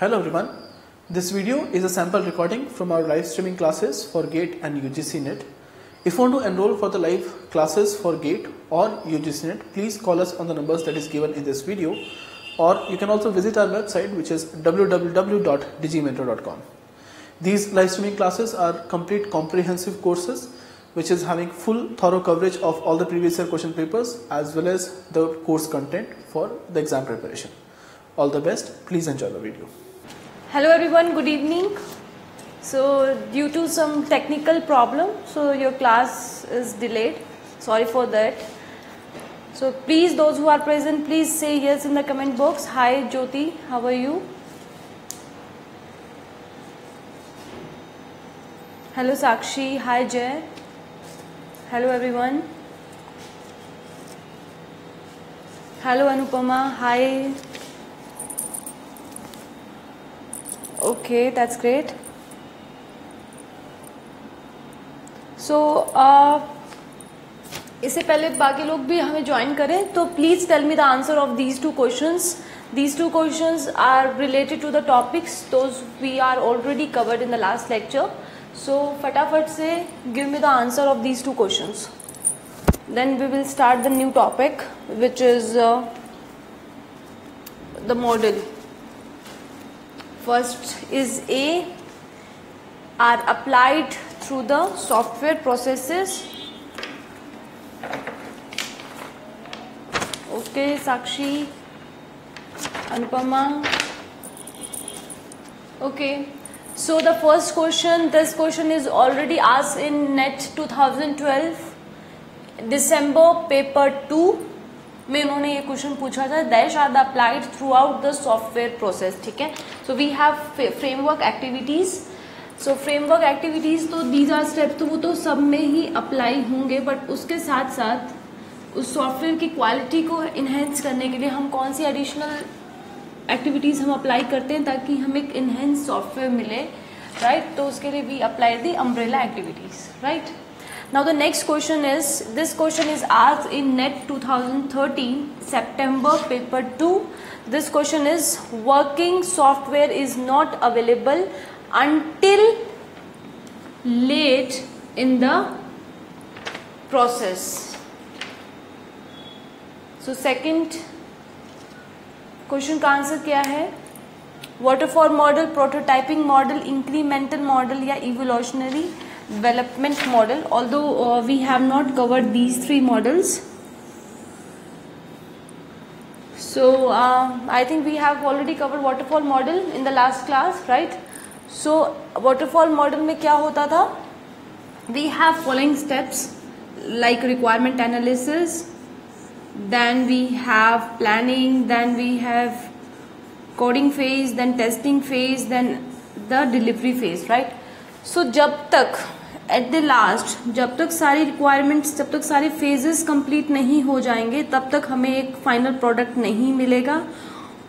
Hello everyone. This video is a sample recording from our live streaming classes for GATE and UGC NET. If you want to enroll for the live classes for GATE or UGC NET, please call us on the numbers that is given in this video or you can also visit our website which is www.digimentor.com. These live streaming classes are complete comprehensive courses which is having full thorough coverage of all the previous year question papers as well as the course content for the exam preparation. All the best. Please enjoy the video. Hello everyone, good evening. So due to some technical problem, so your class is delayed. Sorry for that. So please those who are present, please say yes in the comment box. Hi Jyoti, how are you? Hello Sakshi, hi Jay. Hello everyone. Hello Anupama, hi. Okay, that's great. So, uh, इससे पहले बाकी लोग भी हमें join करें तो please tell me the answer of these two questions these two questions are related to the topics those we are already covered in the last lecture so फटाफट से give me the answer of these two questions we will start the new topic which is uh, the model. First is A are applied through the software processes. Okay, Sakshi, Anupama. Okay, so the first question, this question is already asked in NET 2012 December paper 2 में उन्होंने ये question पूछा था dash are the applied throughout the software process ठीक है? So we have framework activities so framework activities तो these are steps तो वो तो सब में ही अप्लाई होंगे बट उसके साथ साथ उस सॉफ्टवेयर की क्वालिटी को इन्हेंस करने के लिए हम कौन सी एडिशनल एक्टिविटीज़ हम अप्लाई करते हैं ताकि हमें एक इन्हेंस सॉफ्टवेयर मिले राइट right? तो उसके लिए we apply the umbrella activities right Now the next question is, this question is asked in NET 2013, September paper 2. This question is, working software is not available until late in the process. So second question का answer क्या है waterfall model prototyping model incremental model या evolutionary development model although uh, we have not covered these three models so uh, I think we have already covered waterfall model in the last class right so waterfall model में क्या होता था we have following steps like requirement analysis then we have planning then we have coding phase then testing phase then the delivery phase right so जब तक at the last जब तक सारी requirements जब तक सारे फेजेस कंप्लीट नहीं हो जाएँगे, तब तक हमें एक फाइनल प्रोडक्ट नहीं मिलेगा।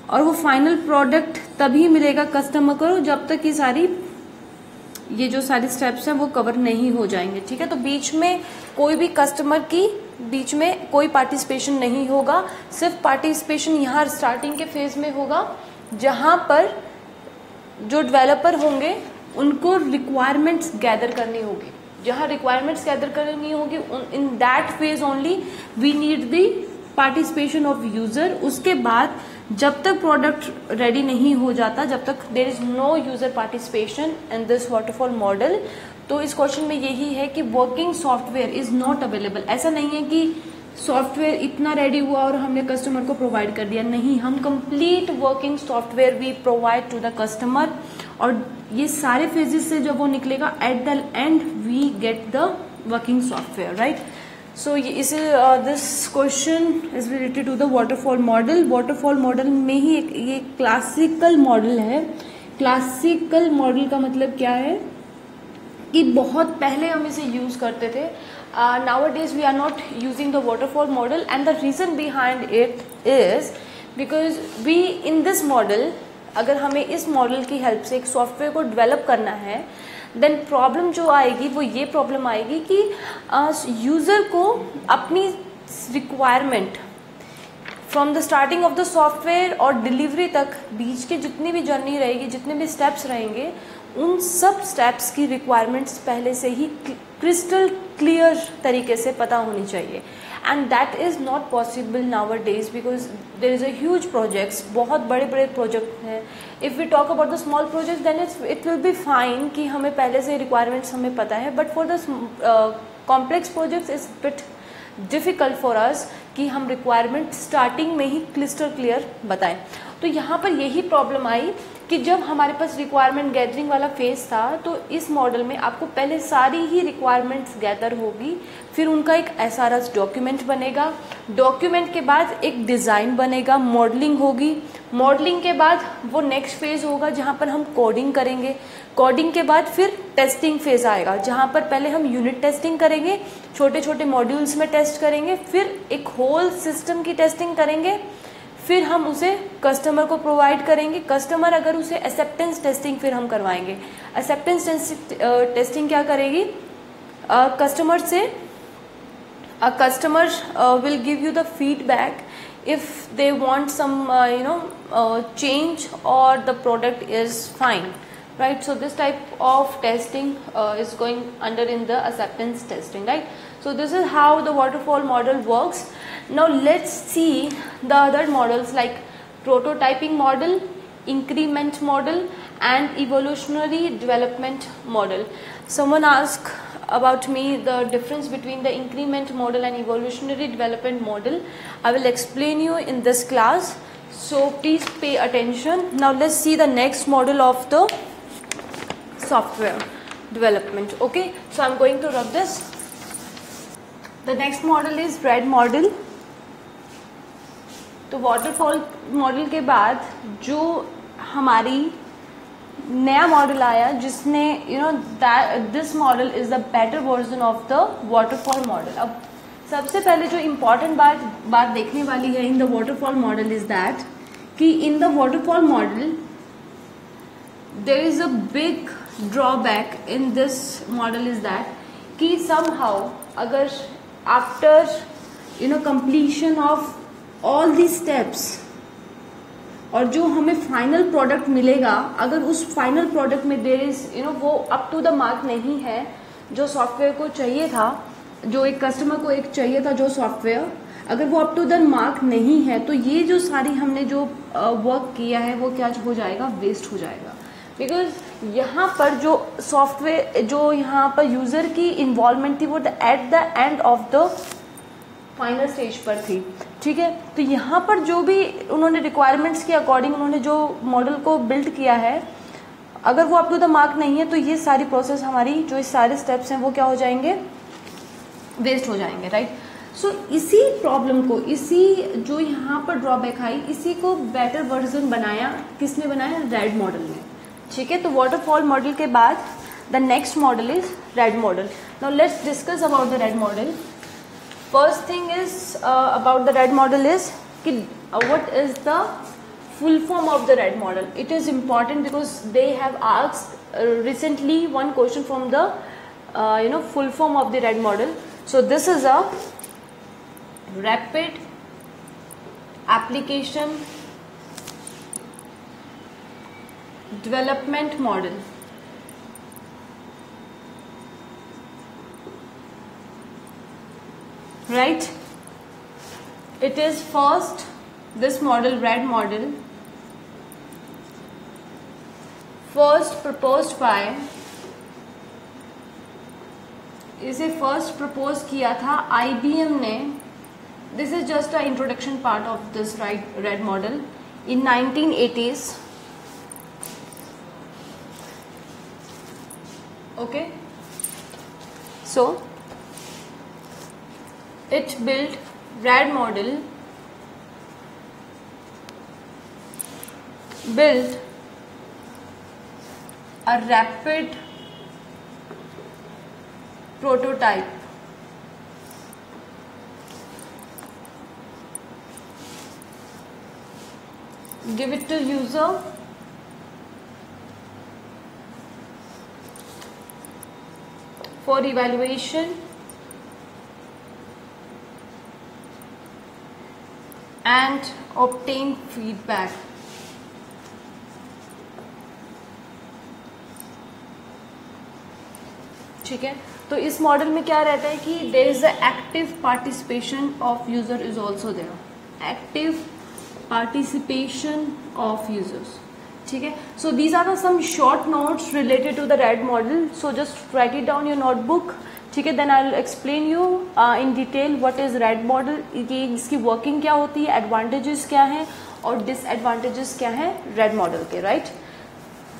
और वो फाइनल प्रोडक्ट तभी मिलेगा कस्टमर को जब तक ये सारी, ये जो सारे स्टेप्स हैं वो कवर नहीं हो जाएँगे, ठीक है? तो बीच में कोई भी कस्टमर की, बीच में कोई पार्टिसिपेशन नहीं होगा। सिर्फ़ पार्टिसिपेशन यहाँ स्टार्टिंग के फ़ेज़ में होगा, जहाँ पर जो डेवलपर होंगे उनको रिक्वायरमेंट्स गैदर करनी होगी। जहाँ रिक्वायरमेंट्स गैदर करनी होगी in that phase only we need the participation of user उसके बाद जब तक प्रोडक्ट रेडी नहीं हो जाता, जब तक there is no user participation in this waterfall model तो इस क्वेश्चन में यही है कि working software is not available ऐसा नहीं है कि सॉफ्टवेयर इतना रेडी हुआ और हमने कस्टमर को प्रोवाइड कर दिया। नहीं, हम complete working software we provide to the customer और ये सारे फेजेस से जब वो निकलेगा at the end we get the working software right so इस this question is related to the waterfall model waterfall model में ही एक, ये क्लासिकल मॉडल है. क्लासिकल मॉडल का मतलब क्या है? कि बहुत पहले हम इसे यूज़ करते थे. Nowadays we are not using the waterfall model and the reason behind it is because we in this model अगर हमें इस मॉडल की हेल्प से एक सॉफ्टवेयर को डेवलप करना है देन प्रॉब्लम जो आएगी, वो ये प्रॉब्लम आएगी कि यूज़र को अपनी requirement from the starting of the software और डिलीवरी तक, बीच के जितनी भी जर्नी रहेगी, जितने भी स्टेप्स रहेंगे, उन सब स्टेप्स की रिक्वायरमेंट्स पहले से ही क्रिस्टल क्लियर तरीके से पता होनी चाहिए। And that is not possible nowadays because there is as projects बहुत बड़े बड़े प्रोजेक्ट हैं। If we talk about the small project then it's it will be fine कि हमें पहले से रिक्वायरमेंट्स हमें पता है। But for the complex projects is bit difficult for us कि हम रिक्वायरमेंट स्टार्टिंग में ही क्लिस्टर क्लियर बताएँ। तो यहाँ पर यही प्रॉब्लम आई कि जब हमारे पास रिक्वायरमेंट गैदरिंग वाला फ़ेज़ था तो इस मॉडल में आपको पहले सारी ही रिक्वायरमेंट्स गैदर होगी, फिर उनका एक एस आर एस डॉक्यूमेंट बनेगा। डॉक्यूमेंट के बाद एक डिज़ाइन बनेगा मॉडलिंग होगी। मॉडलिंग के बाद वो नेक्स्ट फ़ेज़ होगा, जहाँ पर हम कोडिंग करेंगे। कोडिंग के बाद फिर टेस्टिंग फ़ेज़ आएगा, जहाँ पर पहले हम यूनिट टेस्टिंग करेंगे छोटे छोटे मॉड्यूल्स में टेस्ट करेंगे, फिर एक होल सिस्टम की टेस्टिंग करेंगे। फिर हम उसे कस्टमर को प्रोवाइड करेंगे। कस्टमर अगर उसे एक्सेप्टेंस टेस्टिंग फिर हम करवाएँगे। एक्सेप्टेंस टेस्टिंग क्या करेगी? कस्टमर से customer will give you the feedback if they want some you know change और the product is fine right so this type of testing is going under in the acceptance testing right so this is how the waterfall model works now let's see the other models like prototyping model, increment model and evolutionary development model. Someone asked about me the difference between the increment model and evolutionary development model. I will explain you in this class. So please pay attention. Now let's see the next model of the software development. Okay, so I'm going to rub this. The next model is red model. तो waterfall model के बाद जो हमारी नया model आया, जिसने you know this model is the better version of the waterfall model अब सबसे पहले जो इम्पोर्टेंट बात बात देखने वाली है in the waterfall model is that कि in the waterfall model there is a big drawback in this model is that कि सम हाउ अगर after you know completion of all the steps और जो हमें फाइनल प्रोडक्ट मिलेगा, अगर उस final product में देर इज़ यू नो वो अप टू द मार्क नहीं है, जो सॉफ्टवेयर को चाहिए था, जो एक कस्टमर को एक चाहिए था जो सॉफ्टवेयर अगर वो अप टू द मार्क नहीं है तो ये जो सारी हमने जो वर्क किया है, वो क्या हो जाएगा? वेस्ट हो जाएगा। बिकॉज़ यहाँ पर जो सॉफ्टवेयर जो यहाँ पर यूज़र की इन्वॉल्वमेंट थी, वो at the end of the final stage पर थी ठीक है? तो यहाँ पर जो भी उन्होंने रिक्वायरमेंट्स के अकॉर्डिंग उन्होंने जो मॉडल को बिल्ड किया है अगर वो अप टू द मार्क नहीं है तो ये सारी प्रोसेस हमारी जो इस सारे स्टेप्स हैं वो क्या हो जाएँगे? वेस्ट हो जाएँगे राइट सो so, इसी प्रॉब्लम को इसी जो यहाँ पर ड्रॉबैक आई इसी को बेटर वर्जन बनाया किसने बनाया? रेड मॉडल ने ठीक है? तो वाटरफॉल मॉडल के बाद the next model is RAD model now let's discuss about the RAD model first thing is uh, about the red model is uh, what is the full form of the red model? It is important because they have asked uh, recently one question from the uh, you know full form of the red model. So this is a rapid application development model right it is first this model red model first proposed by इसे first propose किया था IBM ने this is just a introduction part of this right RAD model in 1980s okay so it built RAD model built a rapid prototype. Give it to user. For evaluation and obtain feedback. ठीक है? तो इस model में क्या रहता है कि there is active participation of user is also there active participation of users ठीक है? So these are the some short notes related to the RAD model so just write it down your notebook ठीक है then I will explain you in detail what is RAD model इसकी working क्या होती है advantages क्या हैं और disadvantages क्या हैं रेड मॉडल के राइट right?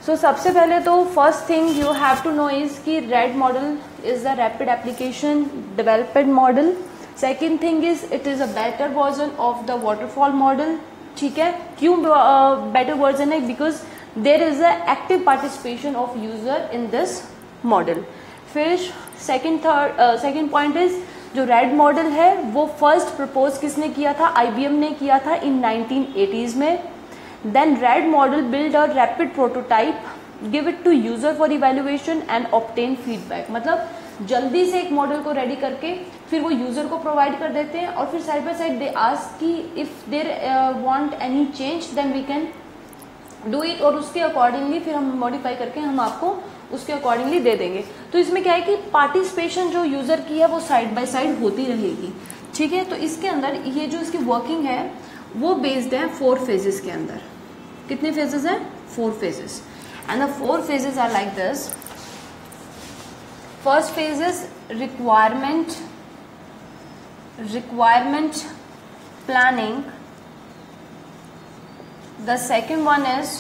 सो so, सबसे पहले तो first thing you have to know is कि RAD model is the rapid application developed model second thing is it is a better version of the waterfall model ठीक है? क्यों better version है? Because there is a active participation of user in this model फिर second third second point is जो RAD model है, वो first propose किसने किया था? आईबीएम ने किया था इन 1980s में। Then RAD model build a rapid prototype give it to user for evaluation and obtain feedback मतलब जल्दी से एक मॉडल को रेडी करके, फिर वो यूज़र को प्रोवाइड कर देते हैं और फिर side by side they ask कि if there want any change then we can do it और उसके अकॉर्डिंगली फिर हम मॉडिफाई करके हम आपको उसके अकॉर्डिंगली दे देंगे। तो इसमें क्या है कि पार्टिसिपेशन जो यूज़र की है, वो साइड बाय साइड होती रहेगी। ठीक है? तो इसके अंदर ये जो इसकी वर्किंग है, वो बेस्ड है फोर फेजेस के अंदर। कितने फेजेस हैं? Four phases and the four phases are like this first phase is requirement requirement planning the second one is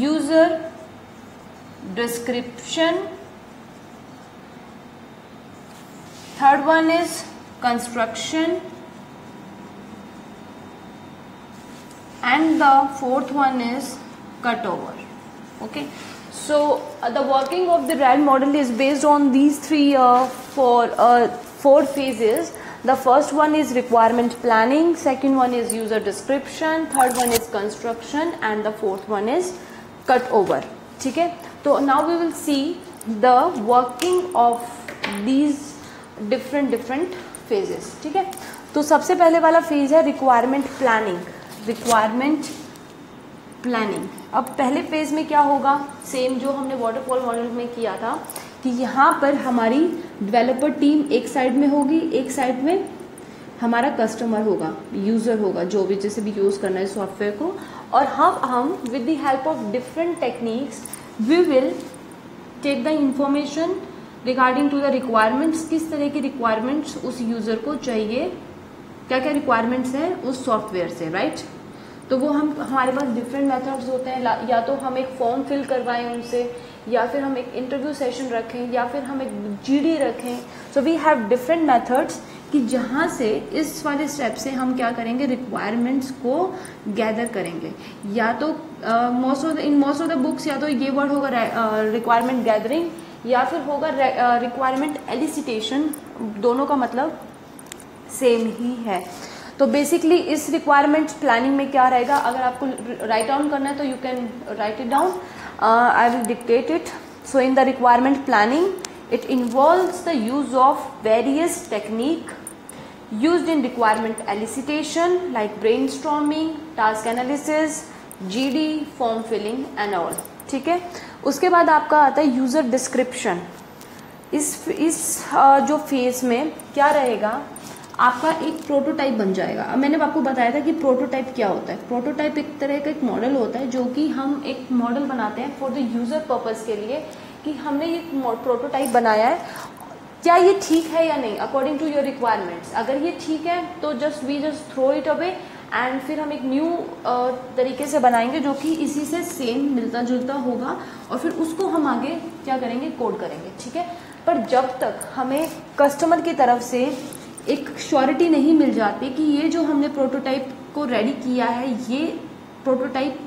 user description third one is construction and the fourth one is cutover okay so uh, the working of the RAD model is based on these three uh, four uh, four phases the first one is requirement planning second one is user description third one is construction and the fourth one is cutover ठीक है तो now we will see the working of these different different phases ठीक है? तो सबसे पहले वाला phase है रिक्वायरमेंट प्लानिंग रिक्वायरमेंट प्लानिंग अब पहले फ़ेज़ में क्या होगा? सेम जो हमने वाटरफॉल मॉडल में किया था, कि यहाँ पर हमारी डेवलपर टीम एक साइड में होगी, एक साइड में हमारा कस्टमर होगा यूज़र होगा, जो भी जैसे भी यूज़ करना है सॉफ्टवेयर को। और हम हम with the help of different techniques we will take the information regarding to the requirements किस तरह की रिक्वायरमेंट्स उस यूज़र को चाहिए क्या क्या रिक्वायरमेंट्स हैं उस सॉफ्टवेयर से राइट right? तो वो हम, हमारे पास डिफरेंट मेथड्स होते हैं या तो हम एक फॉर्म फिल करवाएँ उनसे, या फिर हम एक इंटरव्यू सेशन रखें, या फिर हम एक जीडी रखें so we have different methods कि जहाँ से इस वाले स्टेप से हम क्या करेंगे? रिक्वायरमेंट्स को गैदर करेंगे। या तो most of in most of the books या तो ये वर्ड होगा रिक्वायरमेंट गैदरिंग या फिर होगा रिक्वायरमेंट एलिसिटेशन दोनों का मतलब सेम ही है। तो बेसिकली इस रिक्वायरमेंट प्लानिंग में क्या रहेगा? अगर आपको राइट डाउन करना है तो you can write it down I will dictate it so in the requirement planning it involves the use of various technique used in requirement elicitation, like brainstorming, task analysis gd form filling and all, ठीक है? उसके बाद आपका आता है user description इस इस जो फ़ेज़ में क्या रहेगा? आपका एक प्रोटोटाइप बन जाएगा। अब मैंने आपको बताया था कि प्रोटोटाइप क्या होता है। प्रोटोटाइप एक तरह का एक मॉडल होता है जो कि हम एक मॉडल बनाते हैं फॉर द यूज़र पर्पज़ के लिए कि हमने ये प्रोटोटाइप बनाया है। क्या ये ठीक है या नहीं अकॉर्डिंग टू योर रिक्वायरमेंट्स अगर ये ठीक है तो just we just throw it away and फिर हम एक न्यू तरीके से बनाएँगे जो कि इसी से सेम मिलता जुलता होगा और फिर उसको हम आगे क्या करेंगे? कोड करेंगे, ठीक है? पर जब तक हमें कस्टमर की तरफ़ से एक श्योरिटी नहीं मिल जाती कि ये जो हमने प्रोटोटाइप को रेडी किया है, ये प्रोटोटाइप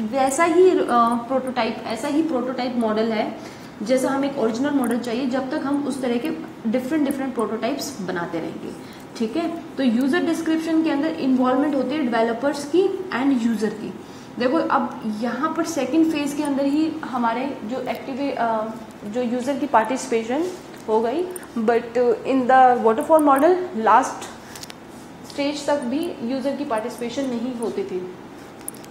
वैसा ही प्रोटोटाइप ऐसा ही प्रोटोटाइप मॉडल है जैसा हमें एक ओरिजिनल मॉडल चाहिए, जब तक हम उस तरह के डिफरेंट डिफरेंट प्रोटोटाइप्स बनाते रहेंगे। ठीक है? तो यूज़र डिस्क्रिप्शन के अंदर इन्वॉल्वमेंट होती है डेवलपर्स की एंड यूज़र की। देखो, अब यहाँ पर सेकेंड फ़ेज़ के अंदर ही हमारे जो एक्टिव जो यूज़र की पार्टिसिपेशन हो गई। But in the waterfall model last stage तक भी यूज़र की पार्टिसिपेशन नहीं होती थी।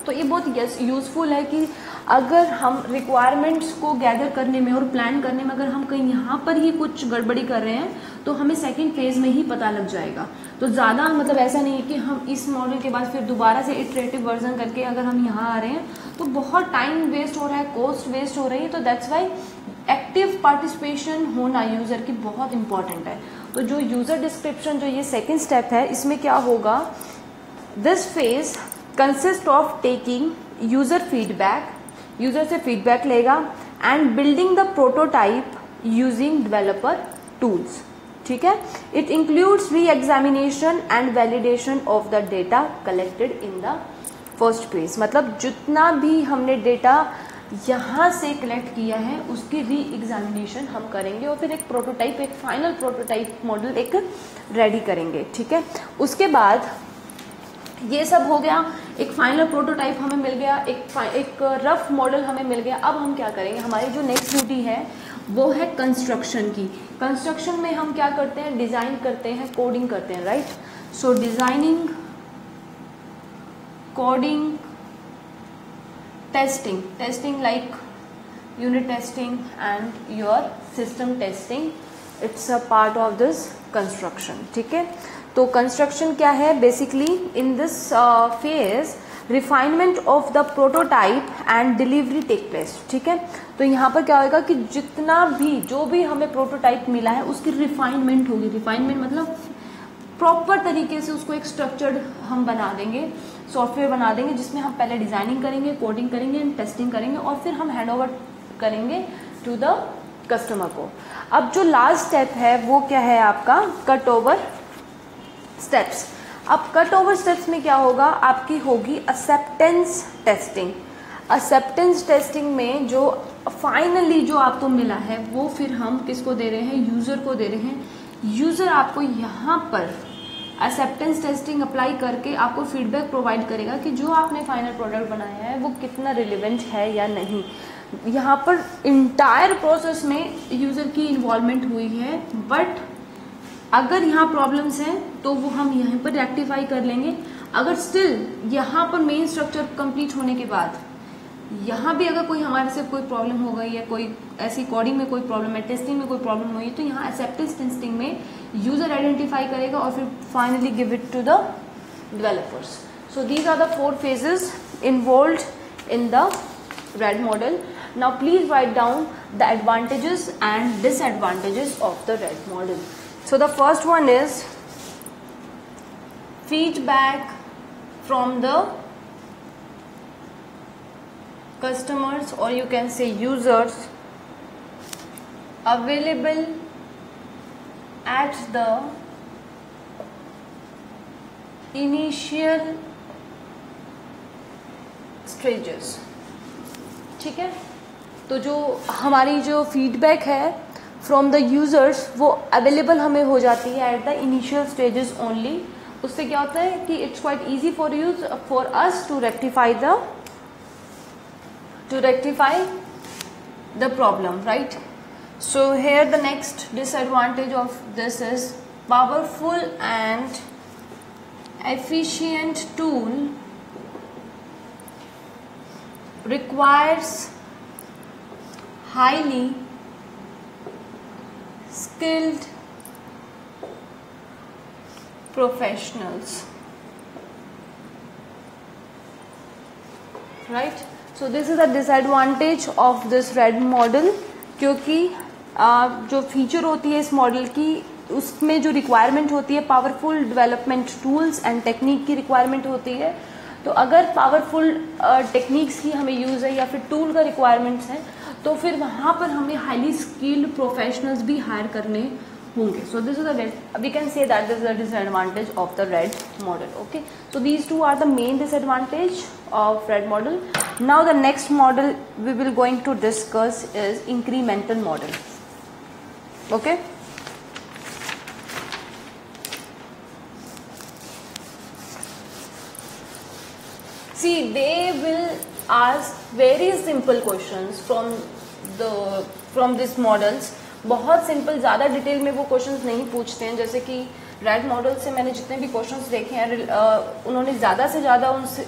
तो ये बहुत यूज़फुल है कि अगर हम रिक्वायरमेंट्स को गैदर करने में और प्लान करने में अगर हम कहीं यहाँ पर ही कुछ गड़बड़ी कर रहे हैं तो हमें सेकेंड फ़ेज़ में ही पता लग जाएगा। तो ज़्यादा मतलब ऐसा नहीं है कि हम इस मॉडल के बाद फिर दोबारा से इटरेटिव वर्जन करके अगर हम यहाँ आ रहे हैं तो बहुत टाइम वेस्ट हो रहा है कॉस्ट वेस्ट हो रही है तो दैट्स वाई एक्टिव पार्टिसिपेशन होना यूज़र की बहुत इंपॉर्टेंट है। तो जो यूज़र डिस्क्रिप्शन जो ये सेकेंड स्टेप है, इसमें क्या होगा? This phase consist of taking user feedback user से फीडबैक लेगा and building the prototype using developer tools ठीक है? It includes re examination and validation of the data collected in the first phase मतलब जितना भी हमने डेटा यहाँ से कलेक्ट किया है, उसकी री एग्जामिनेशन हम करेंगे और फिर एक प्रोटोटाइप एक फाइनल प्रोटोटाइप मॉडल एक रेडी करेंगे। ठीक है? उसके बाद ये सब हो गया, एक फाइनल प्रोटोटाइप हमें मिल गया, एक एक रफ मॉडल हमें मिल गया। अब हम क्या करेंगे, हमारी जो नेक्स्ट ड्यूटी है, वो है कंस्ट्रक्शन की। कंस्ट्रक्शन में हम क्या करते हैं डिज़ाइन करते हैं कोडिंग करते हैं right so designing coding testing testing like unit testing and your system testing it's a part of this construction ठीक है? तो कंस्ट्रक्शन क्या है? Basically in this phase refinement of the prototype and delivery take place ठीक है? तो यहाँ पर क्या होगा कि जितना भी, जो भी हमें प्रोटोटाइप मिला है, उसकी रिफाइनमेंट होगी। रिफाइनमेंट मतलब प्रॉपर तरीके से उसको एक स्ट्रक्चर्ड हम बना देंगे सॉफ्टवेयर बना देंगे, जिसमें हम पहले डिज़ाइनिंग करेंगे कोडिंग करेंगे एंड टेस्टिंग करेंगे, और फिर हम हैंड ओवर करेंगे टू द कस्टमर को। अब जो लास्ट स्टेप है, वो क्या है आपका? कट ओवर स्टेप्स अब कट ओवर स्टेप्स में क्या होगा? आपकी होगी एक्सेप्टेंस टेस्टिंग एक्सेप्टेंस टेस्टिंग में जो फाइनली जो आपको मिला है, वो फिर हम किसको दे रहे हैं? यूज़र को दे रहे हैं। यूज़र आपको यहाँ पर एक्सेप्टेंस टेस्टिंग अप्लाई करके आपको फीडबैक प्रोवाइड करेगा कि जो आपने फाइनल प्रोडक्ट बनाया है, वो कितना रिलेवेंट है या नहीं। यहाँ पर इंटायर प्रोसेस में यूज़र की इन्वॉल्वमेंट हुई है बट अगर यहाँ प्रॉब्लम्स हैं तो वो हम यहाँ पर रेक्टिफाई कर लेंगे। अगर स्टिल यहाँ पर मेन स्ट्रक्चर कंप्लीट होने के बाद, यहाँ भी अगर कोई हमारे से कोई प्रॉब्लम हो गई या कोई ऐसी कोडिंग में कोई प्रॉब्लम है टेस्टिंग में कोई प्रॉब्लम हुई तो यहाँ एक्सेप्टेंस टेस्टिंग में यूज़र आइडेंटिफाई करेगा और फिर finally give it to the developers so these are the four phases involve in the RAD model now, please write down the advantages and disadvantages of the red model. So the first one is feedback from the customers or you can say users available at the initial stages ठीक है तो जो हमारी जो feedback है from the users वो available हमें हो जाती है at the initial stages only उससे क्या होता है कि it's quite easy for use for us to rectify the to rectify the problem right so here the next disadvantage of this is powerful and efficient tool requires highly skilled professionals. Right? So, this is a disadvantage of this red model क्योंकि जो feature होती है इस model की, उसमें जो requirement होती है powerful development tools and technique की रिक्वायरमेंट होती है। तो अगर पावरफुल टेक्निक्स की हमें यूज़ है या फिर टूल का रिक्वायरमेंट्स है तो फिर वहाँ पर हमें हाईली स्किल्ड प्रोफेशनल्स भी हायर करने होंगे। So this is a we can say that this is the disadvantage of the RAD model okay so these two are the main disadvantage of RAD model now the next model we will going to discuss is incremental model okay see, they will ask very simple question from the from this models बहुत simple ज़्यादा detail में वो questions नहीं पूछते हैं। जैसे कि red model से मैंने जितने भी क्वेश्चंस देखे हैं उन्होंने ज़्यादा से ज़्यादा उनसे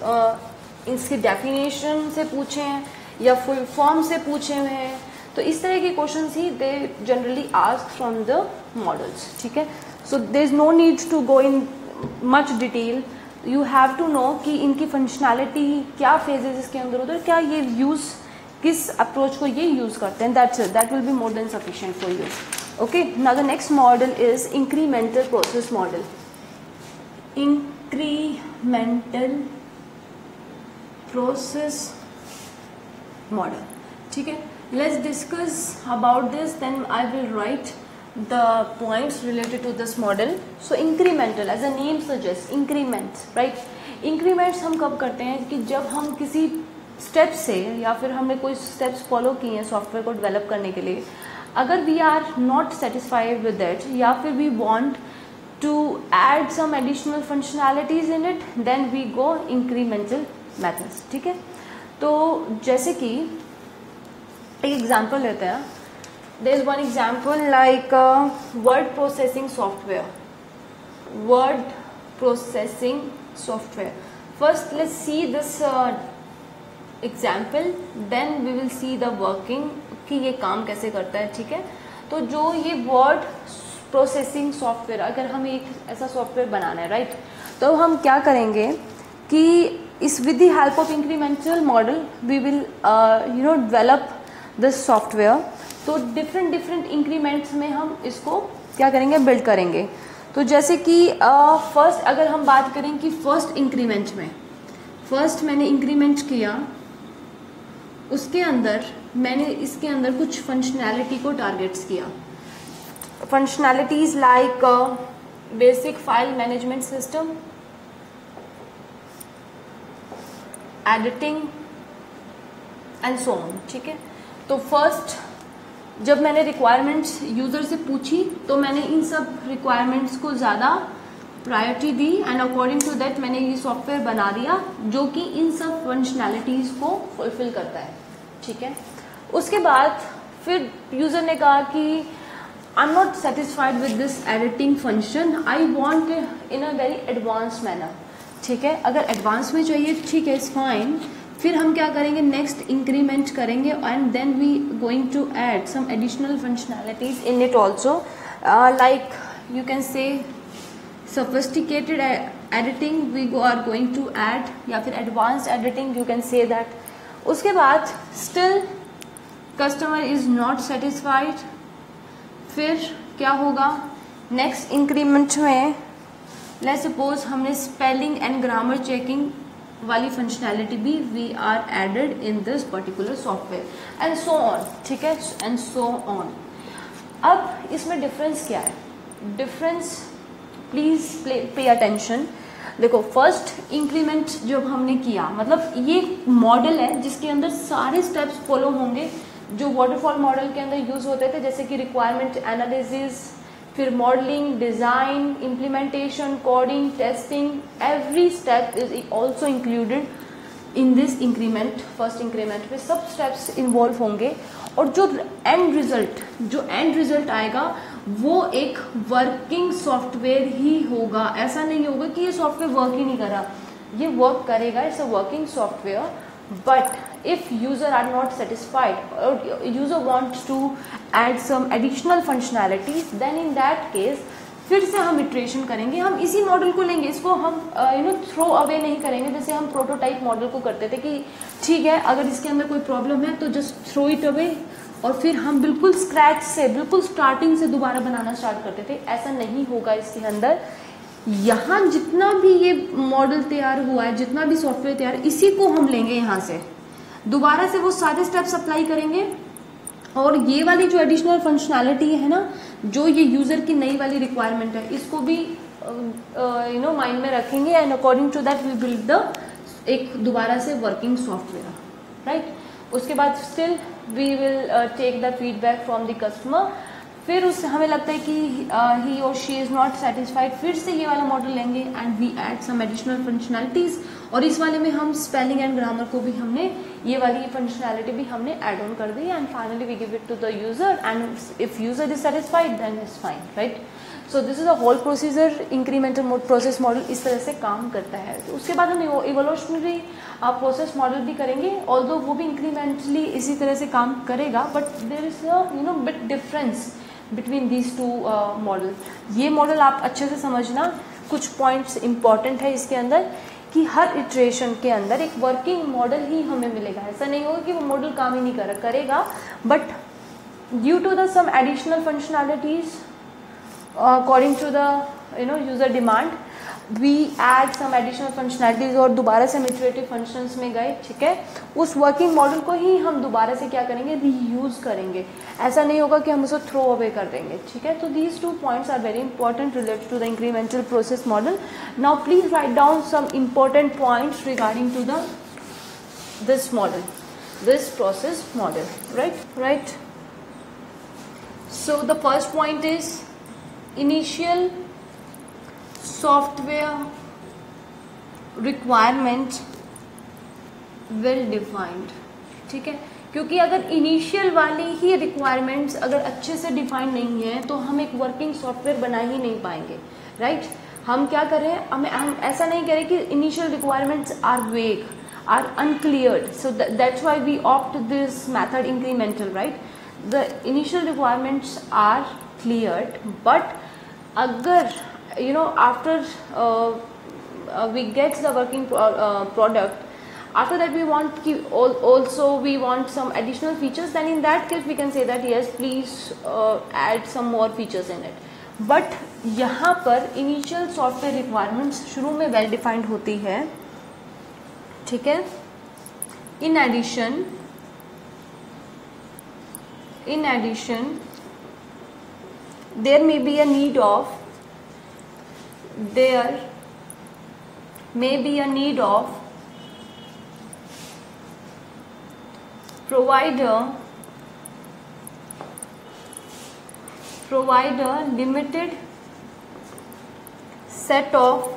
इसकी डेफिनेशन से पूछे हैं या फुल फॉर्म से पूछे हुए हैं। तो इस तरह के question he they generally ask from the models ठीक है? So there is no need to go in much detail you have to know कि इनकी फंक्शनैलिटी क्या फेजेज इसके अंदर होते हैं क्या ये यूज़ किस अप्रोच को ये यूज़ करते हैं that's that will be more than sufficient for you okay ना the next model is incremental process model incremental process model ठीक है? Let's discuss about this then I will write the points related to this model. So, incremental, as the name suggests increments right? Increments हम कब करते हैं कि जब हम किसी स्टेप से या फिर हमने कोई स्टेप्स फॉलो किए हैं सॉफ्टवेयर को डेवलप करने के लिए, अगर we are not satisfied with that या फिर we want to add some additional functionalities in it then we go incremental methods ठीक है? तो जैसे कि एक एग्ज़ाम्पल लेते हैं। There is one example like word processing software word processing software first let's see this example then we will see the working कि ये काम कैसे करता है, ठीक है? तो जो ये वर्ड प्रोसेसिंग सॉफ्टवेयर अगर हमें एक ऐसा सॉफ्टवेयर बनाना है राइट तो हम क्या करेंगे कि इस with the help of incremental model we will you know develop this software तो डिफरेंट डिफरेंट इंक्रीमेंट्स में हम इसको क्या करेंगे? बिल्ड करेंगे। तो जैसे कि फ़र्स्ट uh, अगर हम बात करें कि फ़र्स्ट इंक्रीमेंट में फ़र्स्ट मैंने इंक्रीमेंट किया उसके अंदर मैंने इसके अंदर कुछ फंक्शनैलिटी को टारगेट्स किया। Functionalities like basic file management system editing and so on ठीक है? तो फ़र्स्ट जब मैंने रिक्वायरमेंट्स यूज़र से पूछी तो मैंने इन सब रिक्वायरमेंट्स को ज़्यादा प्रायोरिटी दी एंड अकॉर्डिंग टू दैट मैंने ये सॉफ्टवेयर बना दिया जो कि इन सब फंक्शनैलिटीज़ को फुलफिल करता है। ठीक है? उसके बाद फिर यूज़र ने कहा कि I am not satisfied with this editing function I want in a very advance manner ठीक है? अगर एडवांस में चाहिए, ठीक है इट्स फाइन फिर हम क्या करेंगे? नेक्स्ट इंक्रीमेंट करेंगे and then we going to add some additional functionalities in it also like you can say sophisticated editing we go, are going to add या फिर advanced editing you can say that. उसके बाद still customer is not satisfied फिर क्या होगा? Next increment में ले suppose हमने स्पेलिंग एंड ग्रामर चेकिंग वाली फंक्शनैलिटी भी we are added in this particular software and so on ठीक है? एंड सो ऑन अब इसमें डिफरेंस क्या है? डिफरेंस प्लीज़ पे अटेंशन देखो फ़र्स्ट इंक्रीमेंट जब हमने किया मतलब ये मॉडल है जिसके अंदर सारे स्टेप्स फॉलो होंगे जो वाटरफॉल मॉडल के अंदर यूज़ होते थे, जैसे कि रिक्वायरमेंट एनालिसिस फिर modeling design implementation coding testing every step is also included in this increment first increment में सब स्टेप्स इन्वॉल्व होंगे। और जो एंड रिज़ल्ट जो एंड रिज़ल्ट आएगा, वो एक वर्किंग सॉफ्टवेयर ही होगा। ऐसा नहीं होगा कि ये सॉफ्टवेयर वर्क ही नहीं करा। ये वर्क करेगा it's a working software but if user are not satisfied और user wants to add some additional functionalities then in that case फिर से हम इट्रेशन करेंगे। हम इसी मॉडल को लेंगे। इसको हम यू नो थ्रो अवे नहीं करेंगे। जैसे हम प्रोटोटाइप मॉडल को करते थे कि, ठीक है, अगर इसके अंदर कोई प्रॉब्लम है तो जस्ट थ्रो इट अवे और फिर हम बिल्कुल स्क्रैच से, बिल्कुल स्टार्टिंग से दोबारा बनाना स्टार्ट करते थे। ऐसा नहीं होगा इसके अंदर। यहाँ जितना भी ये मॉडल तैयार हुआ है, जितना भी सॉफ्टवेयर तैयार, इसी को हम लेंगे यहाँ से। दोबारा से वो सारे स्टेप्स अप्लाई करेंगे। और ये वाली जो एडिशनल फंक्शनैलिटी है ना, जो ये यूज़र की नई वाली रिक्वायरमेंट है, इसको भी यू नो माइंड में रखेंगे and according to that we build the एक दोबारा से वर्किंग सॉफ्टवेयर राइट उसके बाद still we will take the feedback from the customer फिर उस, हमें लगता है कि ही और शी इज़ नॉट सेटिस्फाइड फिर से ये वाला मॉडल लेंगे and we add some additional functionalities और इस वाले में हम स्पेलिंग एंड ग्रामर को भी हमने, ये वाली फंक्शनैलिटी भी हमने एड ऑन कर दी and finally we give it to the user and if user is satisfied then is fine right so this is a whole procedure incremental mode process model इस तरह से काम करता है। तो उसके बाद हम इवोल्यूशनरी प्रोसेस मॉडल भी करेंगे ऑल वो भी इंक्रीमेंटली इसी तरह से काम करेगा but there is you know bit difference between these two model ये मॉडल आप अच्छे से समझना, कुछ पॉइंट्स इंपॉर्टेंट है इसके अंदर। कि हर इटरेशन के अंदर एक वर्किंग मॉडल ही हमें मिलेगा। ऐसा नहीं होगा कि वो मॉडल काम ही नहीं कर, करेगा but due to the some additional functionalities according to the you know user demand we add some additional functionalities और दोबारा से हम इटरेटिव फ़ंक्शंस में गए, ठीक है? उस वर्किंग मॉडल को ही हम दोबारा से क्या करेंगे? रीयूज करेंगे। ऐसा नहीं होगा कि हम उसे थ्रो अवे कर देंगे, ठीक है? तो these two points are very important related to the incremental process model now please write down some important points regarding to the this model this process model, right? Right? So, the first point is initial software requirement well defined, ठीक है? क्योंकि अगर initial वाली ही requirements अगर अच्छे से defined नहीं है तो हम एक वर्किंग सॉफ्टवेयर बना ही नहीं पाएँगे राइट right? हम क्या करें हमें, हम ऐसा नहीं करें कि initial requirements are vague are uncleared so that's why we opt this method incremental right the initial requirements are cleared but अगर you know after uh, uh, we get the working pro uh, product after that we want also we want some additional features then in that case we can say that yes please uh, add some more features in it but यहाँ पर initial software requirements शुरू में well defined होती है ठीक है in addition in addition there may be a need of there may be a need of provider provider limited set of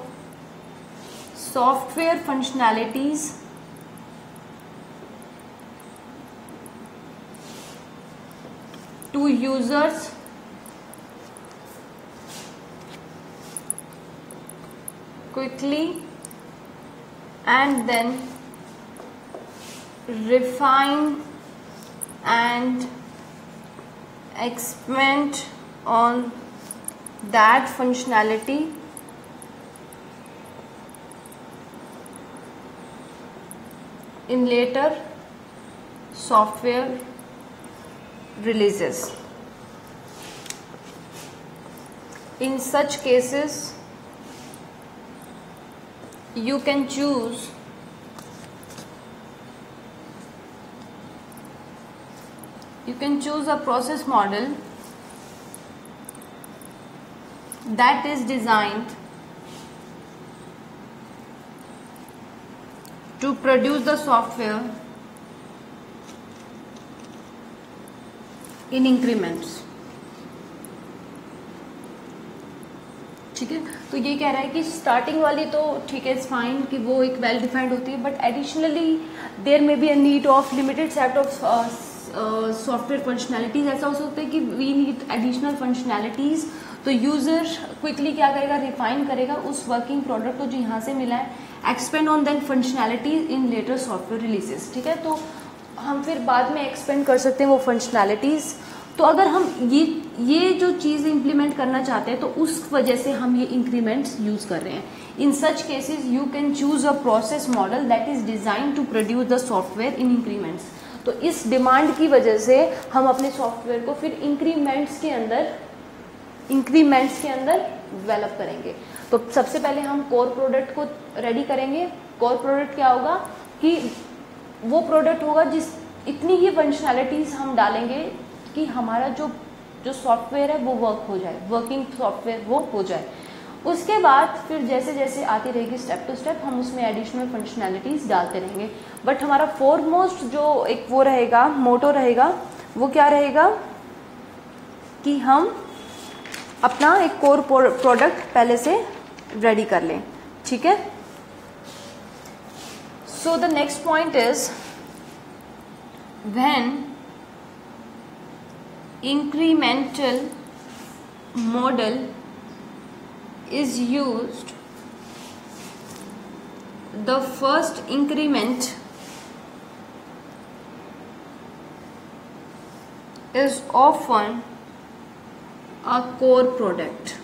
software functionalities to users quickly and then refine and expand on that functionality in later software releases. In such cases, you can choose. You can choose a process model that is designed to produce the software in increments ठीक है? तो ये कह रहा है कि starting वाली तो ठीक है फाइन कि वो एक वेल डिफाइंड होती है but additionally there may be a need of limited set of software functionalities ऐसा हो सकता है कि वी नीड एडिशनल फंक्शनैलिटीज तो यूज़र क्विकली क्या करेगा? रिफाइन करेगा उस वर्किंग प्रोडक्ट को जो यहाँ से मिला है expand on then functionalities in later software releases ठीक है? तो हम फिर बाद में एक्सपेंड कर सकते हैं वो फंक्शनैलिटीज़ तो अगर हम ये ये जो चीज़ इंप्लीमेंट करना चाहते हैं तो उस वजह से हम ये इंक्रीमेंट्स यूज़ कर रहे हैं। In such cases you can choose a process model that is design to produce the software in increments तो इस डिमांड की वजह से हम अपने सॉफ्टवेयर को फिर इंक्रीमेंट्स के अंदर इंक्रीमेंट्स के अंदर डेवलप करेंगे। तो सबसे पहले हम कोर प्रोडक्ट को रेडी करेंगे। कोर प्रोडक्ट क्या होगा कि वो प्रोडक्ट होगा जिस, इतनी ही फंक्शनैलिटीज हम डालेंगे कि हमारा जो जो सॉफ्टवेयर है वो वर्क हो जाए वर्किंग सॉफ्टवेयर वो हो जाए। उसके बाद फिर जैसे जैसे आती रहेगी स्टेप टू स्टेप हम उसमें एडिशनल फंक्शनैलिटीज़ डालते रहेंगे। बट हमारा फोरमोस्ट जो एक वो रहेगा मोटो रहेगा, वो क्या रहेगा? कि हम अपना एक कोर प्रोडक्ट पहले से रेडी कर लें, ठीक है? So the next point is when incremental model is used. The first increment is often a core product.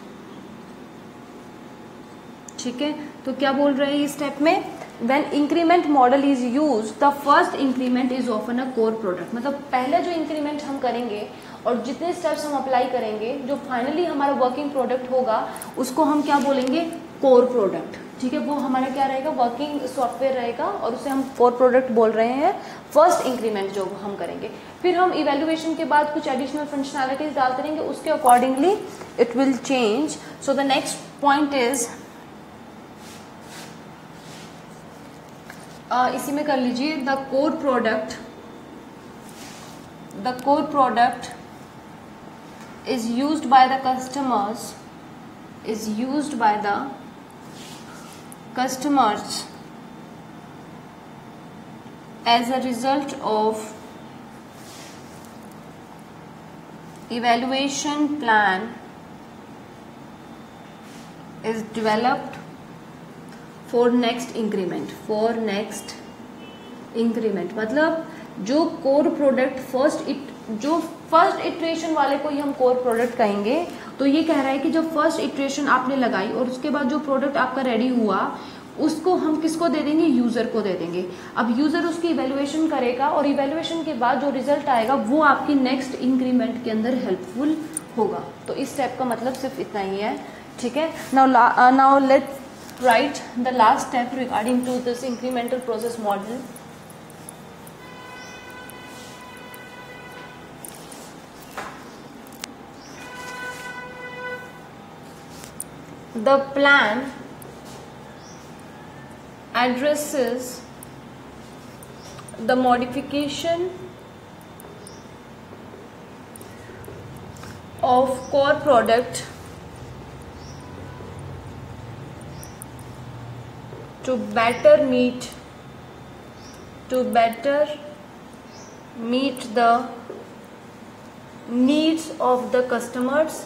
ठीक है? तो क्या बोल रहे हैं इस स्टेप में? When increment model is use the first increment is often a core product मतलब पहले जो इंक्रीमेंट हम करेंगे और जितने स्टेप्स हम अप्लाई करेंगे, जो फाइनली हमारा वर्किंग प्रोडक्ट होगा, उसको हम क्या बोलेंगे? कोर प्रोडक्ट ठीक है, वो हमारा क्या रहेगा? वर्किंग सॉफ्टवेयर रहेगा और उसे हम कोर प्रोडक्ट बोल रहे हैं। फ़र्स्ट इंक्रीमेंट जो हम करेंगे। फिर हम इवेल्युएशन के बाद कुछ एडिशनल फंक्शनैलिटीज डालते रहेंगे उसके accordingly it will change so the next point is इसी में कर लीजिए the core product the core product is used by the customers is used by the customers as a result of evaluation plan is developed for next increment for next increment मतलब जो core product first it जो first iteration वाले को ही हम core product कहेंगे तो ये कह रहा है कि जब फ़र्स्ट इटरेशन आपने लगाई और उसके बाद जो प्रोडक्ट आपका रेडी हुआ, उसको हम किसको दे देंगे? यूज़र को दे देंगे। अब यूज़र उसकी इवेल्युएशन करेगा और इवेल्युएशन के बाद जो रिज़ल्ट आएगा, वो आपकी नेक्स्ट इंक्रीमेंट के अंदर हेल्पफुल होगा। तो इस स्टेप का मतलब सिर्फ़ इतना ही है। ठीक है? Now now let write the last step regarding to this incremental process model the plan addresses the modification of core product to better meet to better meet the needs of the customers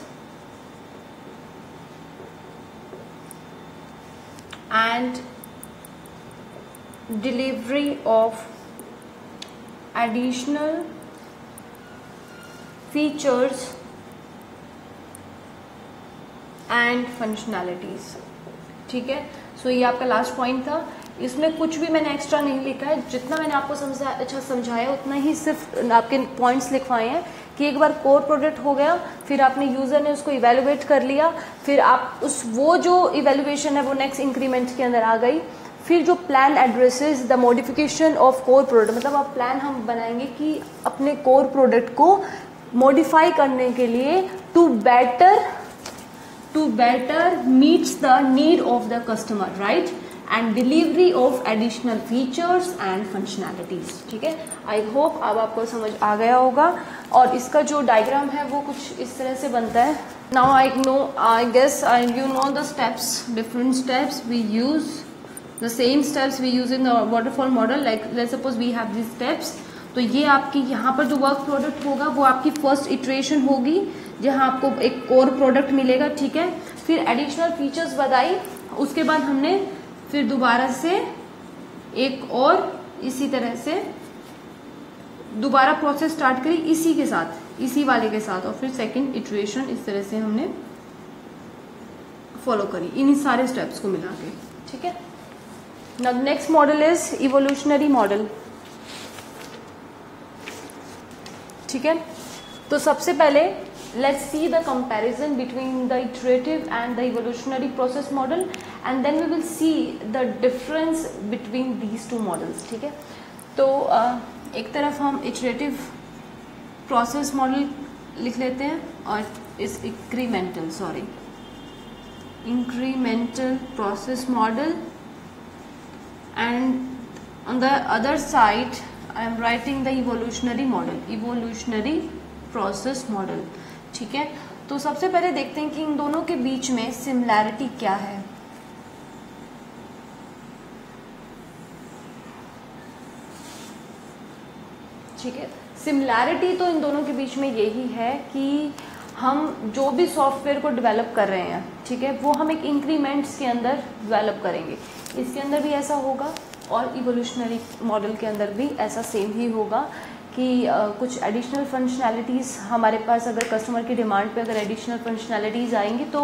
and delivery of additional features and functionalities ठीक है? सो ये आपका last point था। इसमें कुछ भी मैंने extra नहीं लिखा है। जितना मैंने आपको समझा अच्छा समझाया, उतना ही सिर्फ़ आपके पॉइंट्स लिखवाए हैं। कि एक बार कोर प्रोडक्ट हो गया, फिर आपने यूज़र ने उसको इवेलुएट कर लिया, फिर आप उस, वो जो इवेलुएशन है वो नेक्स्ट इंक्रीमेंट के अंदर आ गई। फिर जो plan addresses the modification of core product मतलब आप प्लान हम बनाएँगे कि अपने कोर प्रोडक्ट को मॉडिफाई करने के लिए to better to better meets the need of the customer right and delivery of additional features and functionalities ठीक है? आई होप अब आपको समझ आ गया होगा। और इसका जो डायग्राम है, वो कुछ इस तरह से बनता है। Now I know I guess I you know the steps different steps we use the same steps we use in the waterfall model like let suppose we have this steps तो ये आपकी यहाँ पर जो वर्क प्रोडक्ट होगा, वो आपकी first iteration होगी, जहाँ आपको एक कोर प्रोडक्ट मिलेगा, ठीक है? फिर एडिशनल फीचर्स बताई, उसके बाद हमने फिर दोबारा से एक और इसी तरह से दोबारा प्रोसेस स्टार्ट करी इसी के साथ, इसी वाले के साथ और फिर सेकंड इटरेशन इस तरह से हमने फॉलो करी इन सारे स्टेप्स को मिला के, ठीक है? Next model is evolutionary model ठीक है? तो सबसे पहले let's see the comparison between the iterative and the evolutionary process model and then we will see the difference between these two models ठीक है तो एक तरफ हम iterative process model लिख लेते हैं और इस incremental sorry incremental process model and on the other side I am writing the evolutionary model evolutionary process model ठीक है? तो सबसे पहले देखते हैं कि इन दोनों के बीच में सिमिलैरिटी क्या है। ठीक है? सिमिलैरिटी तो इन दोनों के बीच में यही है कि हम जो भी सॉफ्टवेयर को डेवलप कर रहे हैं, ठीक है, वो हम एक इंक्रीमेंट्स के अंदर डेवलप करेंगे। इसके अंदर भी ऐसा होगा और इवोल्यूशनरी मॉडल के अंदर भी ऐसा सेम ही होगा। कि कुछ एडिशनल फंक्शनैलिटीज़ हमारे पास अगर कस्टमर की डिमांड पे अगर एडिशनल फंक्शनैलिटीज़ आएँगी तो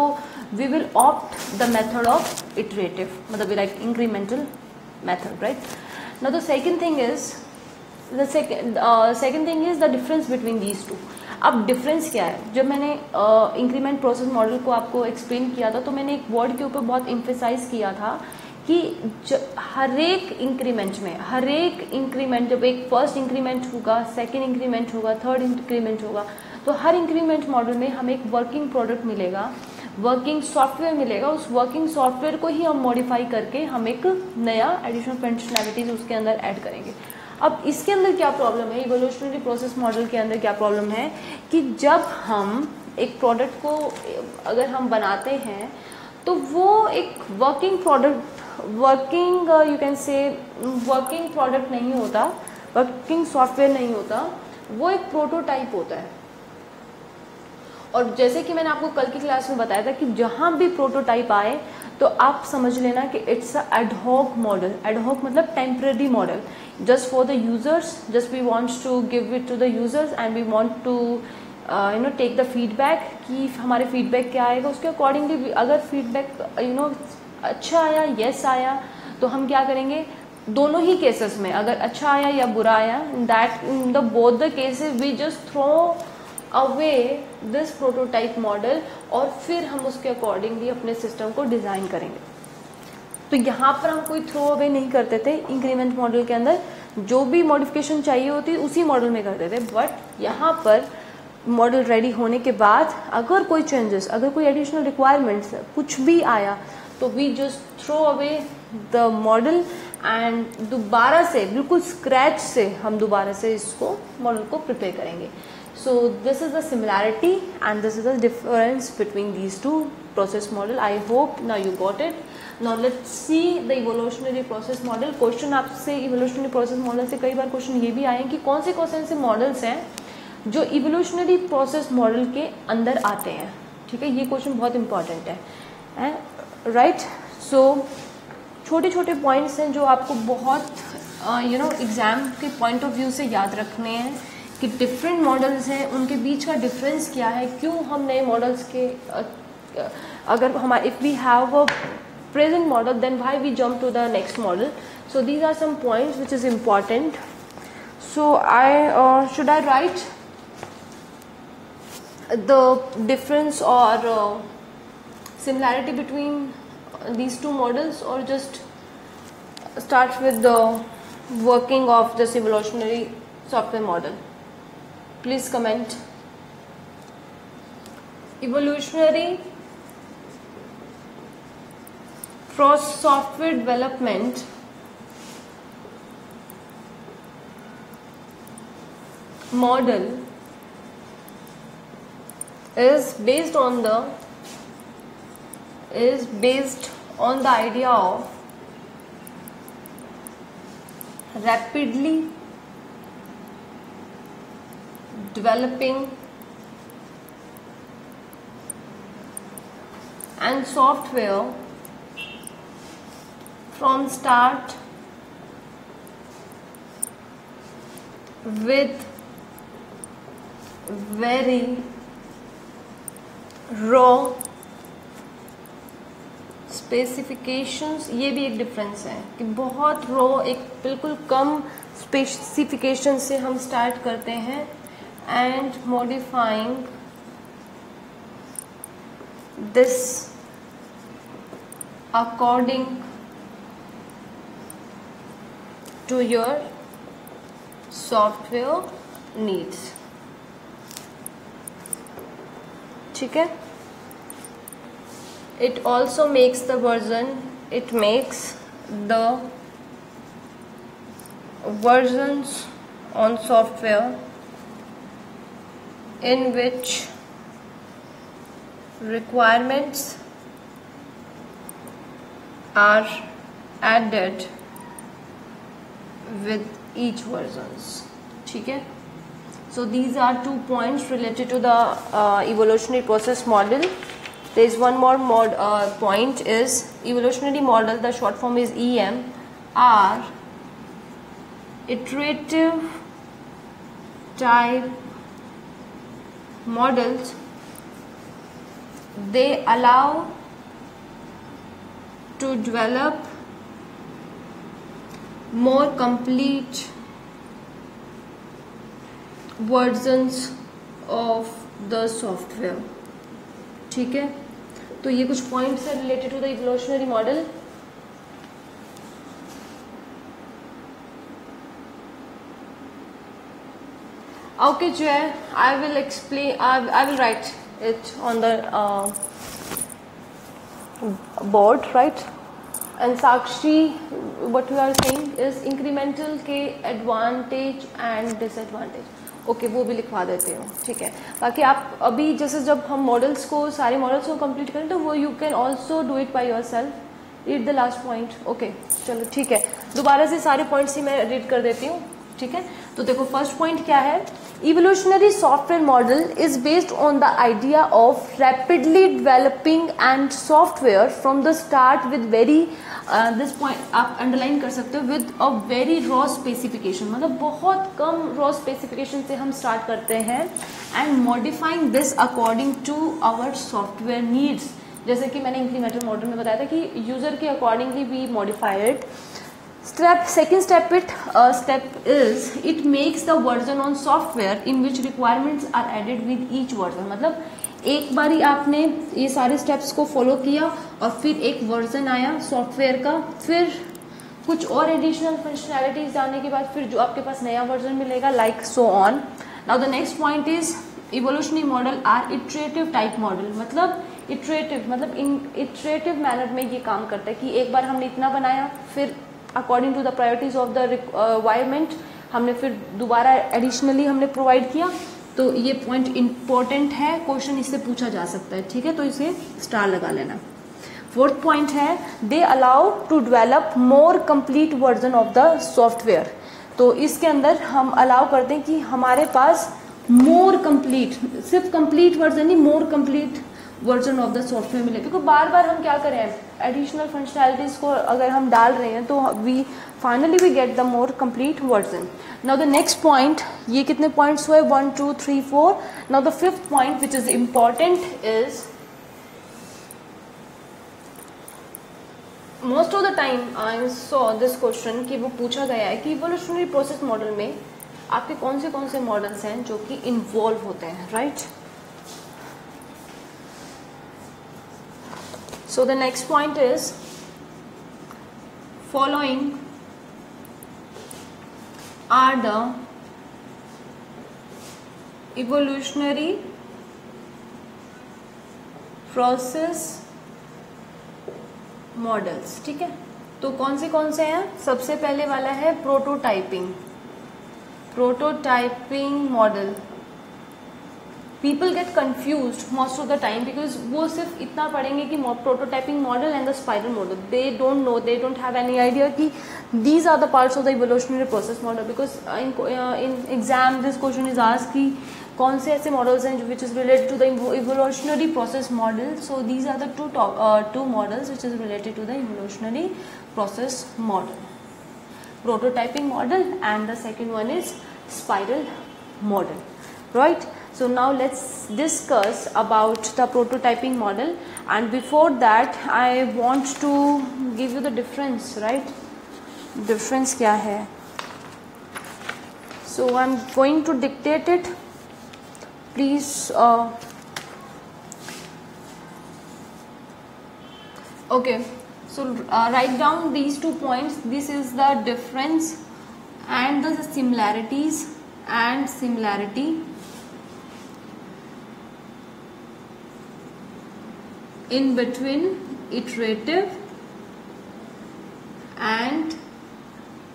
we will opt the method of iterative मतलब लाइक इंक्रीमेंटल मेथड राइट ना the second thing is the second thing is the difference between these two अब डिफरेंस क्या है? जब मैंने इंक्रीमेंट प्रोसेस मॉडल को आपको एक्सप्लेन किया था तो मैंने एक वर्ड के ऊपर बहुत इम्फेसाइज किया था कि हर एक इंक्रीमेंट में हर एक इंक्रीमेंट जब एक फ़र्स्ट इंक्रीमेंट होगा सेकेंड इंक्रीमेंट होगा थर्ड इंक्रीमेंट होगा तो हर इंक्रीमेंट मॉडल में हमें एक वर्किंग प्रोडक्ट मिलेगा वर्किंग सॉफ्टवेयर मिलेगा, उस वर्किंग सॉफ्टवेयर को ही हम मॉडिफाई करके हम एक नया एडिशनल फंक्शनैलिटीज उसके अंदर ऐड करेंगे। अब इसके अंदर क्या प्रॉब्लम है? इवोल्यूशनरी प्रोसेस मॉडल के अंदर क्या प्रॉब्लम है? कि जब हम एक प्रोडक्ट को, अगर हम बनाते हैं तो वो एक working product working you can say working product नहीं होता वर्किंग सॉफ्टवेयर नहीं होता, वो एक प्रोटोटाइप होता है। और जैसे कि मैंने आपको कल की क्लास में बताया था कि जहाँ भी प्रोटोटाइप आए तो आप समझ लेना कि it's a ad hoc model ad hoc मतलब temporary model just for the users just we want to give it to the users and we want to you know take the feedback कि हमारे feedback क्या आएगा। उसके accordingly अगर feedback you know अच्छा आया yes आया तो हम क्या करेंगे? दोनों ही केसेस में, अगर अच्छा आया या बुरा आया that in the both the cases we just throw away this prototype model और फिर हम उसके अकॉर्डिंगली अपने सिस्टम को डिज़ाइन करेंगे। तो यहाँ पर हम कोई थ्रो अवे नहीं करते थे इंक्रीमेंट मॉडल के अंदर। जो भी मॉडिफिकेशन चाहिए होती, उसी मॉडल में करते थे। बट यहाँ पर मॉडल रेडी होने के बाद, अगर कोई चेंजेस अगर कोई एडिशनल रिक्वायरमेंट्स कुछ भी आया तो we just throw away the model and दोबारा से, बिल्कुल स्क्रैच से हम दोबारा से इसको मॉडल को प्रिपेयर करेंगे। So this is the similarity and this is the difference between these two process model. I hope now you got it. Now, let's see the evolutionary process model. Question आपसे, evolutionary process model से कई बार question ये भी आए कि कौन से कौन से ऐसे मॉडल्स हैं जो इवोल्यूशनरी प्रोसेस मॉडल के अंदर आते हैं। ठीक है? ये क्वेश्चन बहुत इंपॉर्टेंट है? राइट सो छोटे छोटे पॉइंट्स हैं जो आपको बहुत यू नो एग्ज़ाम के पॉइंट ऑफ़ व्यू से याद रखने हैं कि डिफरेंट मॉडल्स हैं, उनके बीच का डिफरेंस क्या है, क्यों हम नए मॉडल्स के uh, uh, अगर हमारे if we have a present model then why we jump to the next model so these are some points which is important so I should I write the difference और similarity between these two models or just start with the working of this evolutionary software model? Please comment. Evolutionary cross software development model is based on the is based on the idea of rapidly developing and software from start with very raw specifications ये भी एक difference है कि बहुत रो एक बिल्कुल कम specification से हम स्टार्ट करते हैं and modifying this according to your software needs ठीक है? it also makes the version it makes the versions on software in which requirements are added with each versions ठीक है So these are two points related to the uh, evolutionary process model. There is one more mod, uh, point is evolutionary model. The short form is EM. Are iterative type models. They allow to develop more complete versions of the software ठीक है तो ये कुछ points हैं related to the evolutionary model okay जो है I will explain I will write it on the board right and Sakshi what you are saying is incremental के advantage and disadvantage okay, वो भी लिखवा देते हो, ठीक है? बाकी आप अभी जैसे जब हम मॉडल्स को, सारे मॉडल्स को कंप्लीट करें तो वो you can also do it by yourself read the last point okay चलो, ठीक है। दोबारा से सारे पॉइंट्स ही मैं रीड कर देती हूँ, ठीक है? तो देखो फ़र्स्ट पॉइंट क्या है? Evolutionary software model is based on the idea of rapidly developing and software from the start with very this point आप अंडरलाइन कर सकते हो with a very raw specification मतलब बहुत कम रॉ स्पेसिफिकेशन से हम स्टार्ट करते हैं and modifying this according to our software needs जैसे कि मैंने इंक्रीमेंटल मॉडल में बताया था कि यूज़र के accordingly we modified step second step it uh, step is it makes the version on software in which requirements are added with each version. मतलब एक बारी आपने ये सारे स्टेप्स को फॉलो किया और फिर एक वर्जन आया सॉफ्टवेयर का फिर कुछ और एडिशनल फंक्शनैलिटीज आने के बाद फिर जो आपके पास नया वर्जन मिलेगा like so on now the next point is evolutionary model are iterative type model मतलब इटरेटिव मतलब इन इटरेटिव मैनर में ये काम करता है कि एक बार हमने इतना बनाया फिर according to the priorities of the requirement हमने फिर दोबारा एडिशनली हमने प्रोवाइड किया। तो ये पॉइंट इंपॉर्टेंट है क्वेश्चन इससे पूछा जा सकता है, ठीक है? तो इसे स्टार लगा लेना। फोर्थ पॉइंट है they allow to develop more complete version of the software तो इसके अंदर हम अलाउ करते हैं कि हमारे पास मोर कंप्लीट सिर्फ़ कंप्लीट वर्जन नहीं more complete version of the software मिले। क्योंकि बार बार हम क्या करें एडिशनल फंक्शनैलिटीज को अगर हम डाल रहे हैं तो we finally we get the more complete version now the next point ये कितने पॉइंट्स हुए? One two three four now the fifth point which is important is most of the time I saw this question कि वो पूछा गया है कि evolutionary process model में आपके कौन से कौन से मॉडल्स हैं जो कि इन्वॉल्व होते हैं right right? So the next point is following are the evolutionary process models ठीक है तो कौन से कौन से हैं सबसे पहले वाला है prototyping prototyping model people get confuse most of the time because वो सिर्फ़ इतना पढ़ेंगे कि prototyping model and the spiral model they don't know they don't have any idea कि these are the parts of the evolutionary process model because in exam this question is आज की कौन से ऐसे मॉडल्स हैं which is related to the evolutionary process model so these are the two two models which is related to the evolutionary process model prototyping model and the second one is spiral model. Right? So now let's discuss about the prototyping model. And before that I want to give you the difference right? Difference kya hai? So I'm going to dictate it. Please uh, okay. So uh, write down these two points. This is the difference and the similarities and similarity in between iterative and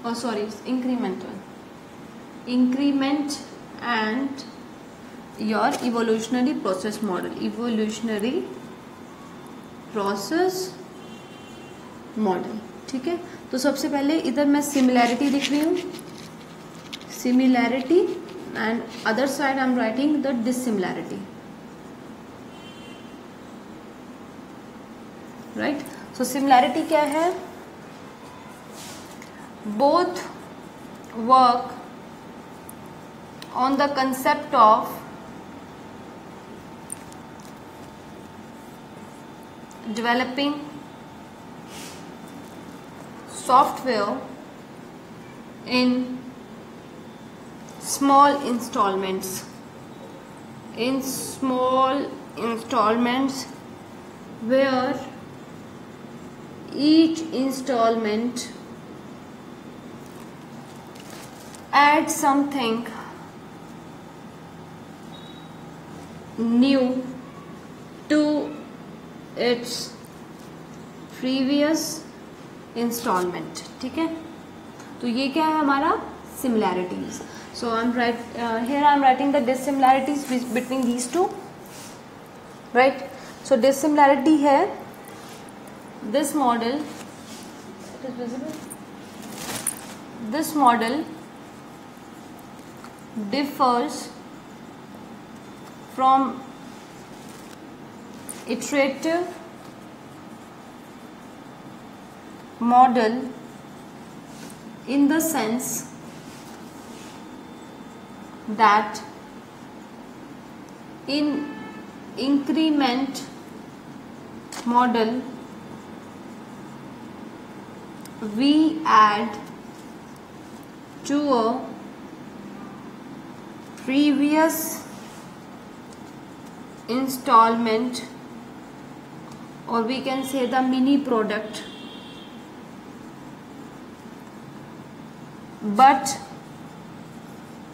oh sorry incremental increment and your evolutionary process model evolutionary process model ठीक है तो सबसे पहले इधर मैं similarity लिख रही हूँ similarity and other side I'm writing the dissimilarity right so similarity क्या है? Both work on the concept of developing software in small installments in small installments where each installment adds something new to its previous installment ठीक है तो ये क्या है हमारा similarities so i'm write uh, here i'm writing the dissimilarities between these two right so dissimilarity है this model it is visible. this model differs from iterative model in the sense that in increment model we add to a previous installment or we can say the mini product. But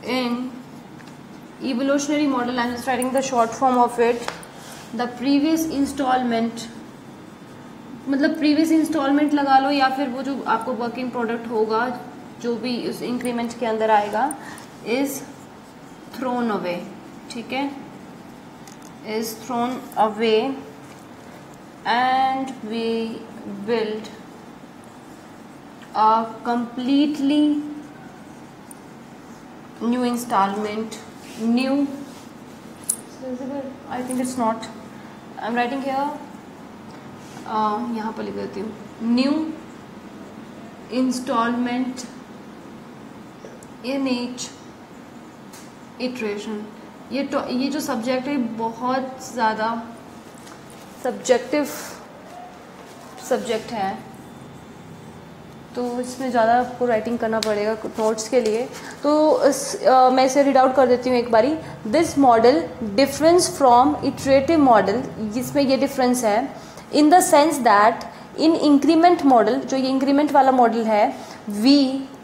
in evolutionary model I'm just writing the short form of it. The previous installment मतलब previous installment लगा लो या फिर वो जो आपको working product होगा जो भी उस इंक्रीमेंट के अंदर आएगा इज़ थ्रोन अवे ठीक है? Is thrown away and we build a completely new installment new I think it's not. I'm writing here. uh, यहाँ पर लिख देती हूँ। New installment in each iteration ये तो ये जो सब्जेक्ट है बहुत ज़्यादा सब्जेक्टिव सब्जेक्ट है। तो इसमें ज़्यादा आपको राइटिंग करना पड़ेगा नोट्स के लिए। तो इस, आ, मैं इसे रीड आउट कर देती हूँ एक बारी। This model difference from iterative model जिसमें ये डिफरेंस है। In the sense that in increment model जो ये इंक्रीमेंट वाला मॉडल है we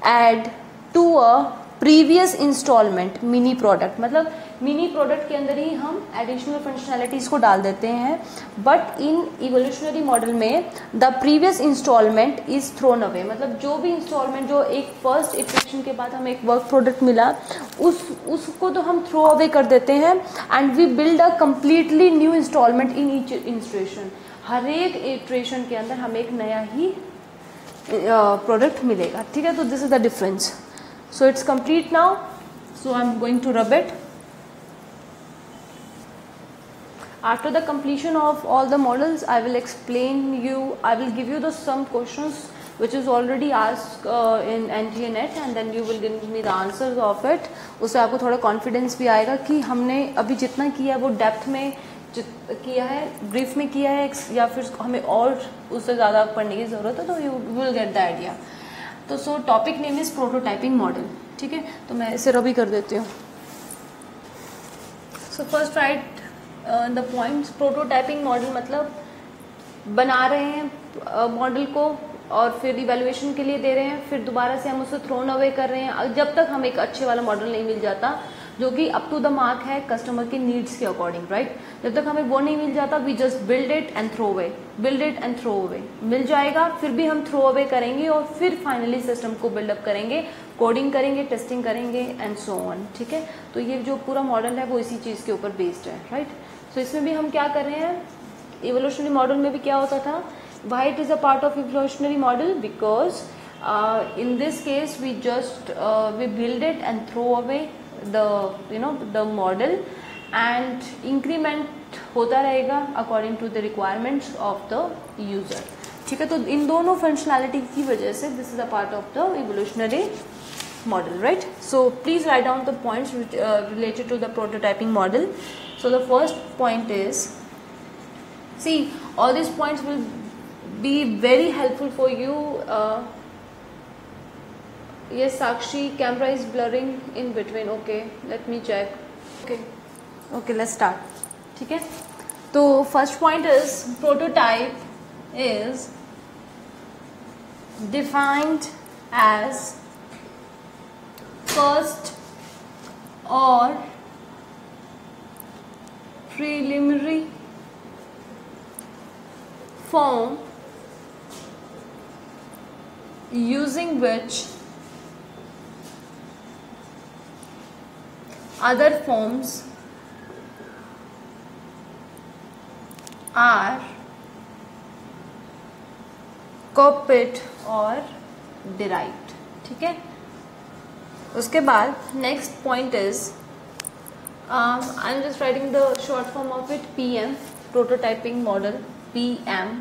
add to a previous installment mini product मतलब मिनी प्रोडक्ट के अंदर ही हम एडिशनल फंक्शनैलिटीज़ को डाल देते हैं बट इन इवोल्यूशनरी मॉडल में the previous installment is thrown away मतलब जो भी इंस्टॉलमेंट जो एक फ़र्स्ट इक्वेशन के बाद हमें एक वर्क प्रोडक्ट मिला, उस, उसको तो हम थ्रो अवे कर देते हैं and we build a completely new installment in each iteration हर एक इट्रेशन के अंदर हमें एक नया ही प्रोडक्ट मिलेगा। ठीक है? तो this is the difference so it's complete now so I am going to rub it after the completion of all the models I will explain you I will give you the some questions which is already asked uh, in NGNet and then you will give me the answers of it. उससे आपको थोड़ा confidence भी आएगा कि हमने अभी जितना किया है वो डेप्थ में किया है ब्रीफ में किया है या फिर हमें और उससे ज़्यादा पढ़ने की ज़रूरत है तो you will get the idea तो so topic name is prototyping model ठीक है? तो मैं इसे रबी कर देती हूँ. So first write the points prototyping model मतलब बना रहे हैं मॉडल uh, को और फिर इवेल्युएशन के लिए दे रहे हैं फिर दोबारा से हम उसे थ्रोन अवे कर रहे हैं। जब तक हमें एक अच्छे वाला मॉडल नहीं मिल जाता जो कि अप टू द मार्क है कस्टमर की नीड्स के अकॉर्डिंग राइट जब तक हमें वो नहीं मिल जाता we just build it and throw away build it and throw away मिल जाएगा फिर भी हम थ्रो अवे करेंगे और फिर फाइनली सिस्टम को बिल्डअप करेंगे कोडिंग करेंगे टेस्टिंग करेंगे एंड सो ऑन ठीक है? तो ये जो पूरा मॉडल है वो इसी चीज़ के ऊपर बेस्ड है राइट सो so, इसमें भी हम क्या कर रहे हैं? इवोल्यूशनरी मॉडल में भी क्या होता था? Why it is a part of evolutionary model because in this case we just we build it and throw away the you know the model and increment होता रहेगा according to the requirements of the user ठीक है तो इन दोनों functionality की वजह से this is a part of the evolutionary model right so please write down the points which, uh, related to the prototyping model so the first point is see all these points will be very helpful for you uh, ये Sakshi camera is blurring in between okay let me check okay okay let start ठीक है? तो first point is prototype is defined as first और preliminary form using which other forms are copied or derived ठीक है उसके बाद next point is I am just writing the short form of it P M prototyping model P M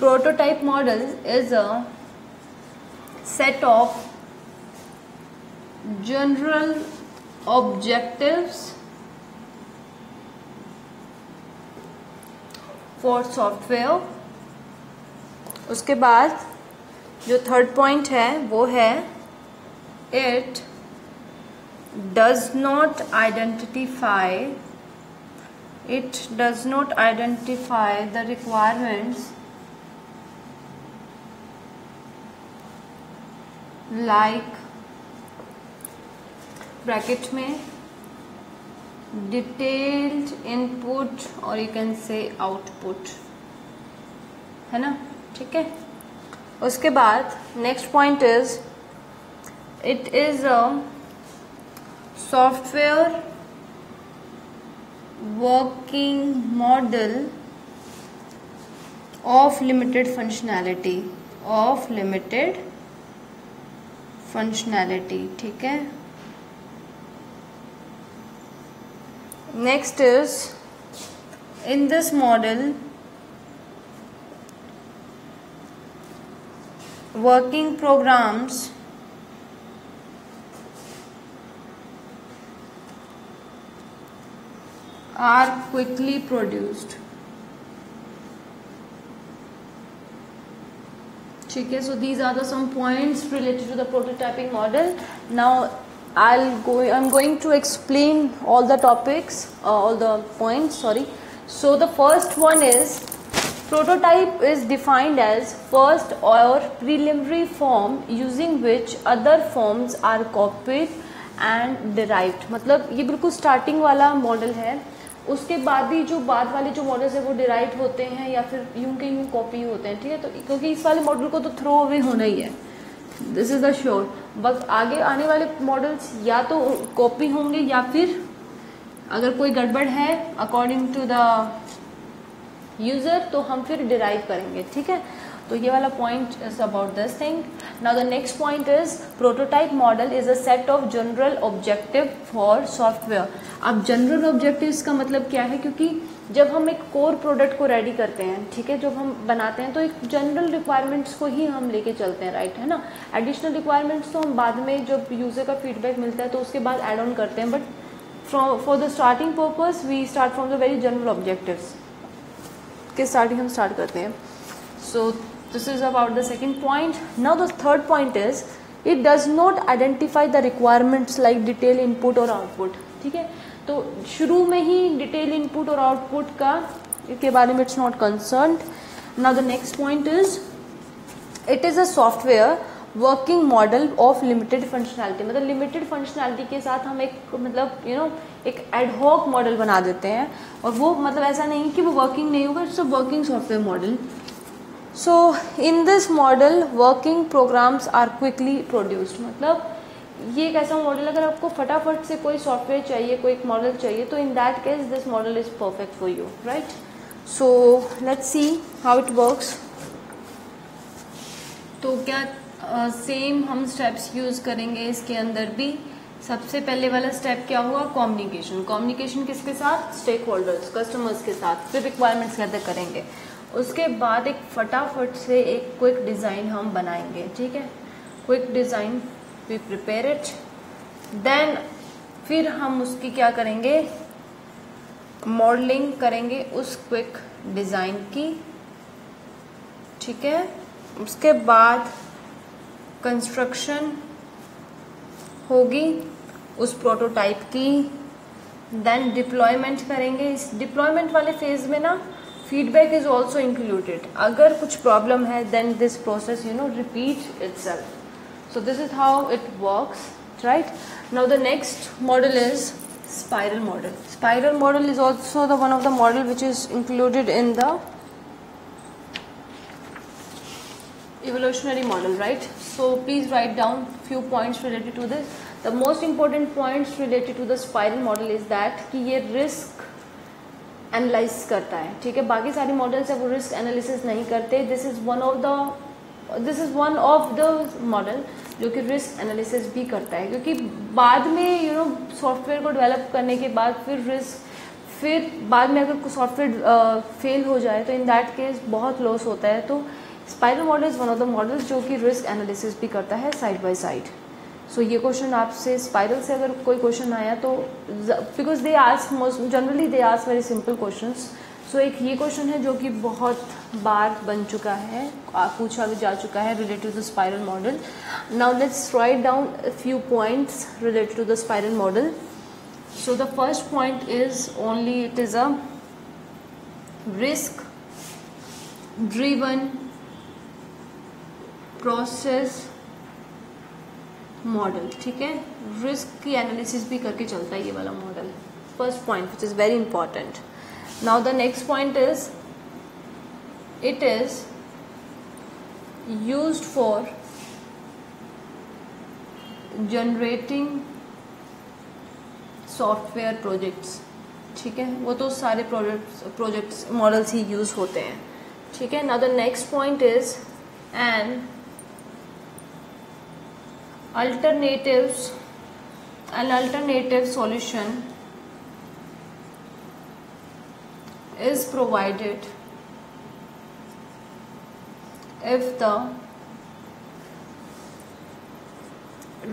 prototype model is a set of general objectives for software उसके बाद जो third point है वो है it does not identify it does not identify the requirements like bracket में detailed input और you can say output है ना? ठीक है? उसके बाद next point is it is a software working model of limited functionality of limited functionality ठीक है? Next is in this model working programs are quickly produced. Okay, so these are the some points related to the prototyping model. Now I'll go I'm going to explain all the topics uh, all the points sorry so the first one is prototype is defined as first or preliminary form using which other forms are copied and derived मतलब ये बिल्कुल starting वाला model है उसके बाद भी जो बाद वाले जो मॉडल्स है वो डिराइव होते हैं या फिर यूँ के यूँ कॉपी होते हैं ठीक है तो क्योंकि इस वाले मॉडल को तो थ्रो अवे होना ही है दिस इज़ द श्योर बस आगे आने वाले मॉडल्स या तो कॉपी होंगे या फिर अगर कोई गड़बड़ है अकॉर्डिंग टू द यूज़र तो हम फिर डिराइव करेंगे, ठीक है? तो ये वाला point is about this thing now the next point is prototype model is a set of general objective for software अब जनरल ऑब्जेक्टिव का मतलब क्या है? क्योंकि जब हम एक कोर प्रोडक्ट को रेडी करते हैं, ठीक है, जब हम बनाते हैं तो एक जनरल रिक्वायरमेंट्स को ही हम लेके चलते हैं राइट है ना? एडिशनल रिक्वायरमेंट्स तो हम बाद में जब यूज़र का फीडबैक मिलता है तो उसके बाद एड ऑन करते हैं but from for the starting purpose we start from the very general objectives के स्टार्टिंग हम स्टार्ट करते हैं। So this is about the second point now the third point is it does not identify the requirements like detail input और output ठीक है? तो शुरू में ही डिटेल इनपुट और आउटपुट का के बारे में it's not concern now the next point is it is a software working model of limited functionality मतलब लिमिटेड फंक्शनैलिटी के साथ हम एक मतलब यू you नो know, एक एडहॉक मॉडल बना देते हैं। और वो मतलब ऐसा नहीं कि वो वर्किंग नहीं होगा it's a working software model so in this model working programs are quickly produced मतलब ये एक ऐसा मॉडल अगर आपको फटाफट से कोई सॉफ्टवेयर चाहिए कोई एक मॉडल चाहिए तो in that case this model is perfect for you right so let's see how it works तो क्या सेम uh, हम स्टेप्स यूज़ करेंगे इसके अंदर भी। सबसे पहले वाला स्टेप क्या हुआ? कम्युनिकेशन कम्युनिकेशन किसके साथ? स्टेक होल्डर्स कस्टमर्स के साथ। फिर रिक्वायरमेंट्स कैसे करेंगे। उसके बाद एक फटाफट से एक क्विक डिज़ाइन हम बनाएँगे ठीक है? Quick design we prepare it then फिर हम उसकी क्या करेंगे? मॉडलिंग करेंगे उस क्विक डिज़ाइन की। ठीक है? उसके बाद कंस्ट्रक्शन होगी उस प्रोटोटाइप की। देन डिप्लॉयमेंट करेंगे। इस डिप्लॉयमेंट वाले फ़ेज़ में ना फीडबैक इज़ ऑल्सो इंक्लूडेड अगर कुछ प्रॉब्लम है then this process you know repeat it so this is how it works right now the next model is spiral model spiral model is also the one of the model which is included in the evolutionary model right so please write down few points related to this the most important points related to the spiral model is that कि ये risk analyse करता है ठीक है बाकी सारी models है वो रिस्क एनालिसिस नहीं करते this is one of the this is one of the model जो कि रिस्क एनालिसिस भी करता है। क्योंकि बाद में यू नो सॉफ्टवेयर को डेवलप करने के बाद फिर रिस्क फिर बाद में अगर सॉफ्टवेयर फेल uh, हो जाए तो इन दैट केस बहुत लॉस होता है। तो spiral model is one of the models जो कि रिस्क एनालिसिस भी करता है साइड बाय साइड सो ये क्वेश्चन आपसे स्पाइरल से अगर कोई क्वेश्चन आया तो because they ask most generally they ask very simple question so एक ये क्वेश्चन है जो कि बहुत बार बन चुका है पूछा भी जा चुका है related to the spiral model now let's write down few points related to the spiral model so the first point is only it is a risk driven process model ठीक है? रिस्क की एनालिसिस भी करके चलता है ये वाला model first point which is very important now the next point is it is use for generating software projects ठीक है? वो तो सारे प्रोजेक्ट्स प्रोजेक्ट्स मॉडल्स ही यूज़ होते हैं। ठीक है? Now the next point is and alternatives an alternative solution is provided if the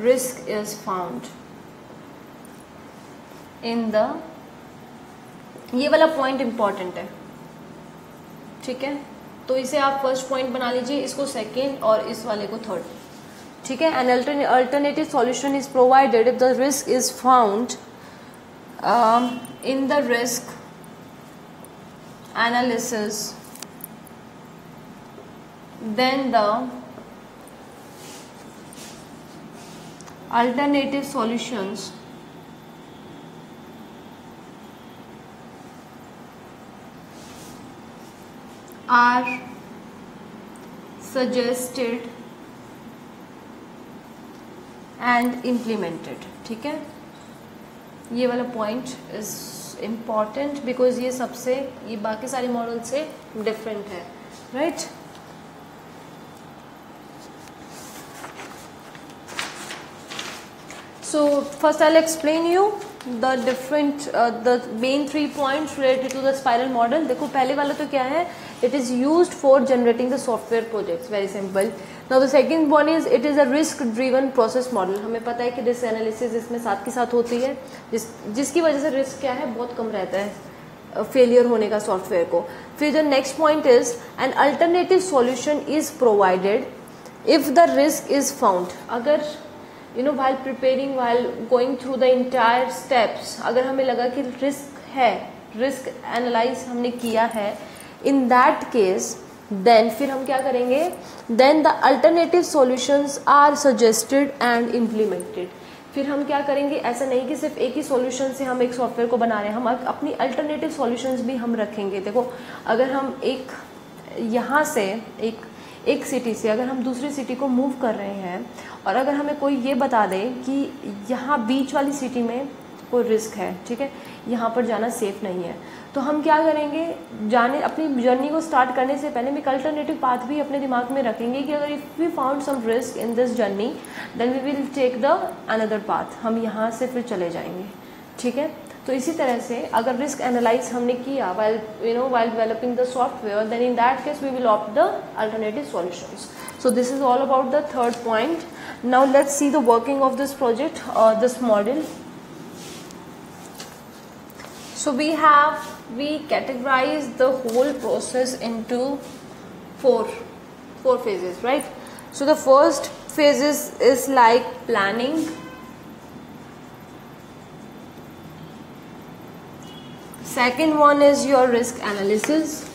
risk is found in the, ये वाला पॉइंट इंपॉर्टेंट है, ठीक है? तो इसे आप फ़र्स्ट पॉइंट बना लीजिए, इसको सेकेंड और इस वाले को थर्ड ठीक है? An alternative solution is provided if the risk is found in the risk analysis then the alternative solutions are suggested and implemented ठीक है ये वाला पॉइंट इज़ इंपॉर्टेंट बिकॉज़ ये सबसे, ये बाकी सारे मॉडल से डिफरेंट है right right? so, first i'll explain you the different the main three points related to the spiral model. देखो, पहले वाला तो क्या है? It is used for generating the software projects. Very simple. Now the second one is it is a risk driven process model हमें पता है कि रिस्क एनालिसिस इसमें साथ के साथ होती है। जिस, जिसकी वजह से रिस्क क्या है? बहुत कम रहता है फेलियर होने का सॉफ्टवेयर को। फिर the next point is an alternative solution is provided if the risk is found अगर you know while preparing while going through the entire steps अगर हमें लगा कि रिस्क है रिस्क एनालाइज हमने किया है इन दैट केस देन फिर हम क्या करेंगे? Then the alternative solutions are suggested and implemented फिर हम क्या करेंगे? ऐसा नहीं कि सिर्फ़ एक ही सॉल्यूशन से हम एक सॉफ्टवेयर को बना रहे हैं, हम अपनी अल्टरनेटिव सॉल्यूशंस भी हम रखेंगे। देखो, अगर हम एक यहाँ से एक एक सिटी से अगर हम दूसरी सिटी को मूव कर रहे हैं और अगर हमें कोई ये बता दे कि यहाँ बीच वाली सिटी में कोई रिस्क है, ठीक है? यहाँ पर जाना सेफ़ नहीं है। तो हम क्या करेंगे? जाने, अपनी जर्नी को स्टार्ट करने से पहले एक अल्टरनेटिव पाथ भी अपने दिमाग में रखेंगे कि अगर if we found some risk in this journey then we will take the another path हम यहाँ से फिर चले जाएँगे, ठीक है? तो इसी तरह से अगर रिस्क एनालाइज हमने किया while you know while developing the software then in that case we will opt the alternative solution so this is all about the third point now let's see the working of this project और this model so we have we categorise the whole process into four four phases right so the first phases is like planning Second one is your risk analysis.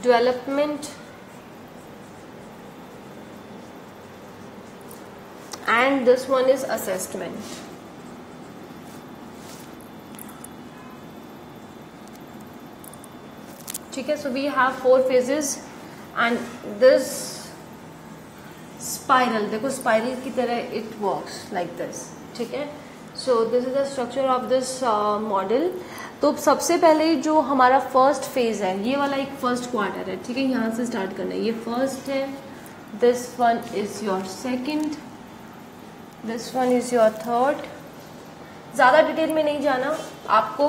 Development and this one is assessment. Okay, so we have four phases and this spiral देखो spiral की तरह it works like this ठीक है? So this is the structure of this model तो सबसे पहले जो हमारा फ़र्स्ट फ़ेज़ है, ये वाला एक फ़र्स्ट क्वार्टर है, ठीक है? यहाँ से स्टार्ट करना है। ये फ़र्स्ट है this one is your second this one is your third ज़्यादा डिटेल में नहीं जाना। आपको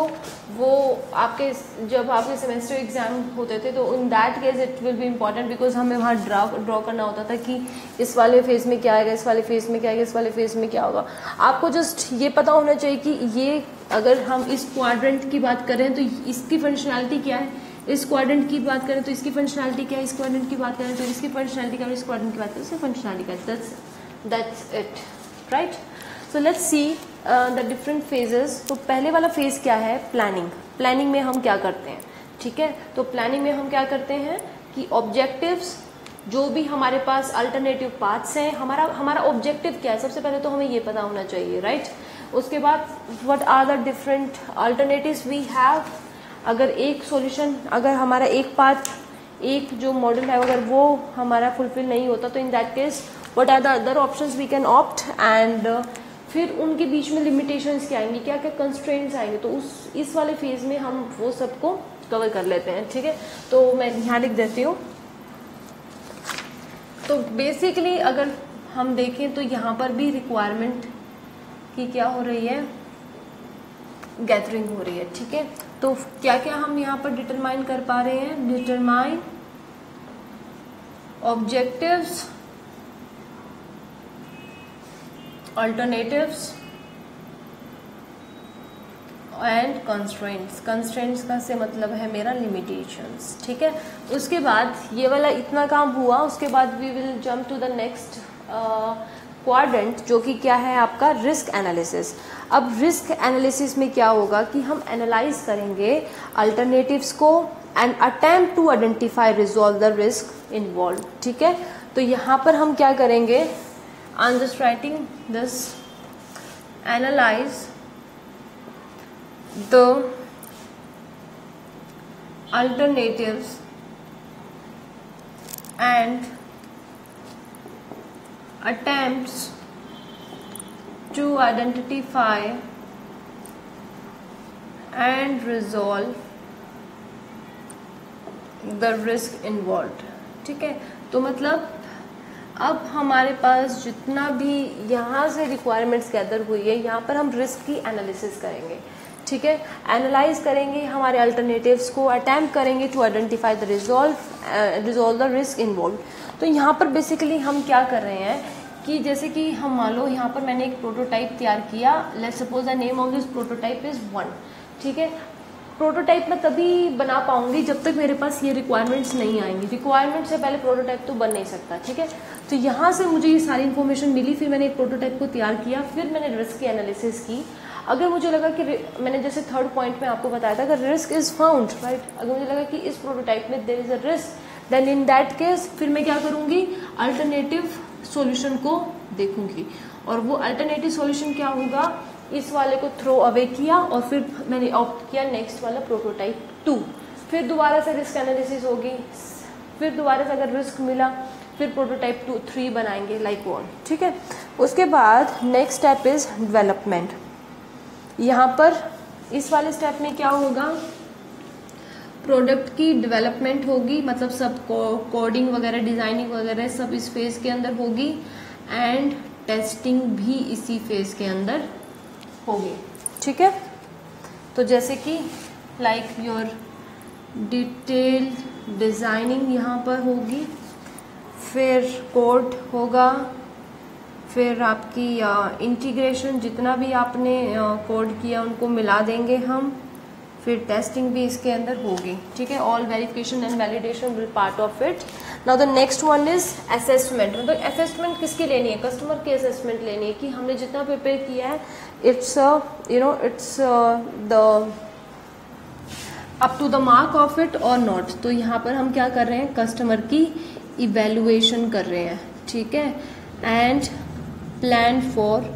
वो आपके जब आपके सेमेस्टर एग्ज़ाम होते थे तो in that case it will be important because हमें वहाँ ड्रा ड्रॉ करना होता था कि इस वाले फ़ेज़ में क्या आएगा, इस वाले फ़ेज़ में क्या आएगा, इस वाले फ़ेज़ में क्या होगा। आपको जस्ट ये पता होना चाहिए कि ये अगर हम इस क्वाड्रेंट की बात करें तो इसकी फंक्शनैलिटी क्या है? इस क्वाड्रेंट की बात करें तो इसकी फंक्शनैलिटी क्या है? इस क्वाड्रेंट की बात करें तो इसकी फंक्शनैलिटी क्या है? इस क्वाड्रेंट की बात करें इसकी फंक्शनैलिटी क्या है? That's it right so let's see the different phases तो पहले वाला फ़ेज़ क्या है? प्लानिंग प्लानिंग में हम क्या करते हैं? ठीक है? तो प्लानिंग में हम क्या करते हैं कि ऑब्जेक्टिव्स जो भी हमारे पास अल्टरनेटिव पाथ्स हैं, हमारा हमारा ऑब्जेक्टिव क्या है? सबसे पहले तो हमें ये पता होना चाहिए राइट right? उसके बाद what are the different alternatives we have अगर एक सॉल्यूशन अगर हमारा एक पाथ एक जो मॉडल है, अगर वो हमारा फुलफिल नहीं होता तो in that case what are the other options we can opt and फिर उनके बीच में लिमिटेशंस क्या आएँगी? क्या क्या कंस्ट्रेंट्स आएँगे? तो उस, इस वाले फ़ेज़ में हम वो सबको कवर कर लेते हैं, ठीक है? तो मैं यहाँ लिख देती हूँ। तो बेसिकली अगर हम देखें तो यहाँ पर भी रिक्वायरमेंट की क्या हो रही है? गैदरिंग हो रही है, ठीक है? तो क्या क्या हम यहाँ पर डिटरमाइन कर पा रहे हैं? Determine objectives alternatives and constraints constraints का से मतलब है मेरा लिमिटेशंस ठीक है? उसके बाद ये वाला इतना काम हुआ, उसके बाद we will jump to the next quadrant जो कि क्या है आपका रिस्क एनालिसिस अब रिस्क एनालिसिस में क्या होगा कि हम एनालाइज करेंगे अल्टरनेटिव्स को and attempt to identify resolve the risk involve ठीक है? तो यहाँ पर हम क्या करेंगे? I'm just writing this analyze the alternatives and attempts to identify and resolve the risk involved ठीक है तो मतलब अब हमारे पास जितना भी यहाँ से रिक्वायरमेंट्स गैदर हुई है, यहाँ पर हम रिस्क की एनालिसिस करेंगे, ठीक है? एनालाइज करेंगे हमारे अल्टरनेटिव्स को अटैम्प्ट करेंगे to identify the resolve resolve the risk involve तो यहाँ पर बेसिकली हम क्या कर रहे हैं कि जैसे कि हम मान लो यहाँ पर मैंने एक प्रोटोटाइप तैयार किया let suppose the name of this prototype is one ठीक है? प्रोटोटाइप मैं तभी बना पाऊँगी जब तक मेरे पास ये रिक्वायरमेंट्स नहीं आएँगी। रिक्वायरमेंट से पहले प्रोटोटाइप तो बन नहीं सकता, ठीक है? तो यहाँ से मुझे ये सारी इन्फॉर्मेशन मिली, फिर मैंने एक प्रोटोटाइप को तैयार किया, फिर मैंने रिस्क की एनालिसिस की। अगर मुझे लगा कि मैंने जैसे थर्ड पॉइंट में आपको बताया था, अगर रिस्क इज़ फाउंड राइट अगर मुझे लगा कि इस प्रोटोटाइप में there is a risk then in that case फिर मैं क्या करूँगी? अल्टरनेटिव सोल्यूशन को देखूँगी। और वो अल्टरनेटिव सोल्यूशन क्या होगा? इस वाले को थ्रो अवे किया और फिर मैंने ऑप्ट किया नेक्स्ट वाला प्रोटोटाइप टू फिर दोबारा से रिस्क एनालिसिस होगी। फिर दोबारा से अगर रिस्क मिला, फिर प्रोटोटाइप टू थ्री बनाएँगे लाइक वन ठीक है? उसके बाद नेक्स्ट स्टेप इज़ डेवलपमेंट यहाँ पर इस वाले स्टेप में क्या होगा? प्रोडक्ट की डेवलपमेंट होगी मतलब सब कोडिंग वगैरह डिज़ाइनिंग वगैरह सब इस फ़ेज़ के अंदर होगी एंड टेस्टिंग भी इसी फ़ेज़ के अंदर होगी। ठीक है? तो जैसे कि लाइक योर डिटेल डिज़ाइनिंग यहाँ पर होगी, फिर कोड होगा, फिर आपकी इंटीग्रेशन जितना भी आपने कोड किया उनको मिला देंगे हम, फिर टेस्टिंग भी इसके अंदर होगी। ठीक है? All verification and validation will part of it now the next one is assessment मतलब असेसमेंट किसकी लेनी है? कस्टमर की असेसमेंट लेनी है कि हमने जितना प्रिपेयर किया है it's you know it's the up to the mark of it और नॉट तो यहाँ पर हम क्या कर रहे हैं? कस्टमर की इवेल्युएशन कर रहे हैं, ठीक है? And plan for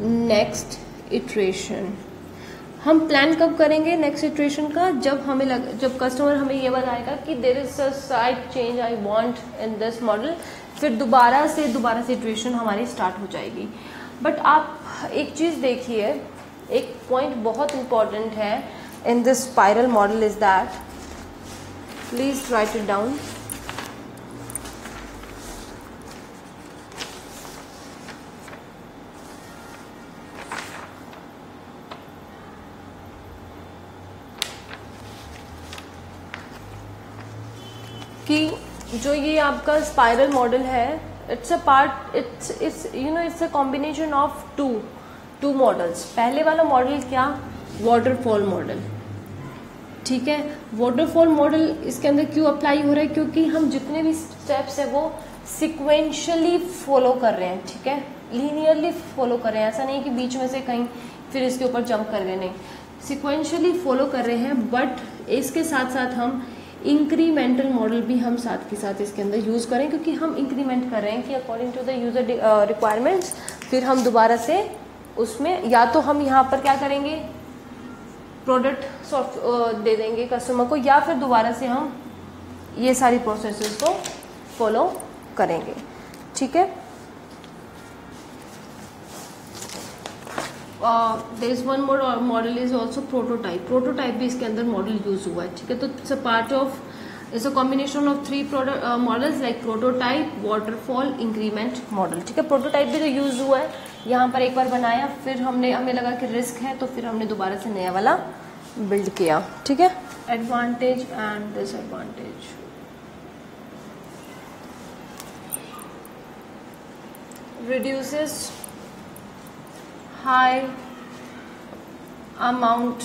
next iteration हम प्लान कब करेंगे नेक्स्ट सिचुएशन का? जब हमें लग, जब कस्टमर हमें ये बताएगा कि there is a side change I want in this model फिर दोबारा से, दोबारा सिचुएशन हमारी स्टार्ट हो जाएगी। बट आप एक चीज़ देखिए, एक पॉइंट बहुत इंपॉर्टेंट है in this spiral model is that please write it down कि जो ये आपका स्पाइरल मॉडल है it's a part it's it's you know it's a combination of two two models पहले वाला मॉडल क्या? वाटरफॉल मॉडल ठीक है? वाटरफॉल मॉडल इसके अंदर क्यों अप्लाई हो रहा है? क्योंकि हम जितने भी स्टेप्स है वो सिक्वेंशली फॉलो कर रहे हैं, ठीक है? लीनियरली फॉलो कर रहे हैं। ऐसा नहीं कि बीच में से कहीं फिर इसके ऊपर जंप कर रहे नहीं। सिक्वेंशली फॉलो कर रहे हैं बट इसके साथ साथ हम इंक्रीमेंटल मॉडल भी हम साथ के साथ इसके अंदर यूज़ करें क्योंकि हम इंक्रीमेंट कर रहे हैं कि according to the user requirements फिर हम दोबारा से उसमें या तो हम यहाँ पर क्या करेंगे? प्रोडक्ट सॉफ्ट uh, दे देंगे कस्टमर को या फिर दोबारा से हम ये सारी प्रोसेस को फॉलो करेंगे। ठीक है? There is one mode model is also prototype prototype भी इसके अंदर मॉडल यूज़ हुआ है, ठीक है? तो it's a part of it's a combination of three models like prototype waterfall increment model ठीक है? प्रोटोटाइप भी तो यूज़ हुआ है। यहाँ पर एक बार बनाया, फिर हमने, हमें लगा कि रिस्क है तो फिर हमने दोबारा से नया वाला बिल्ड किया, ठीक है? Advantage and disadvantage reduces high amount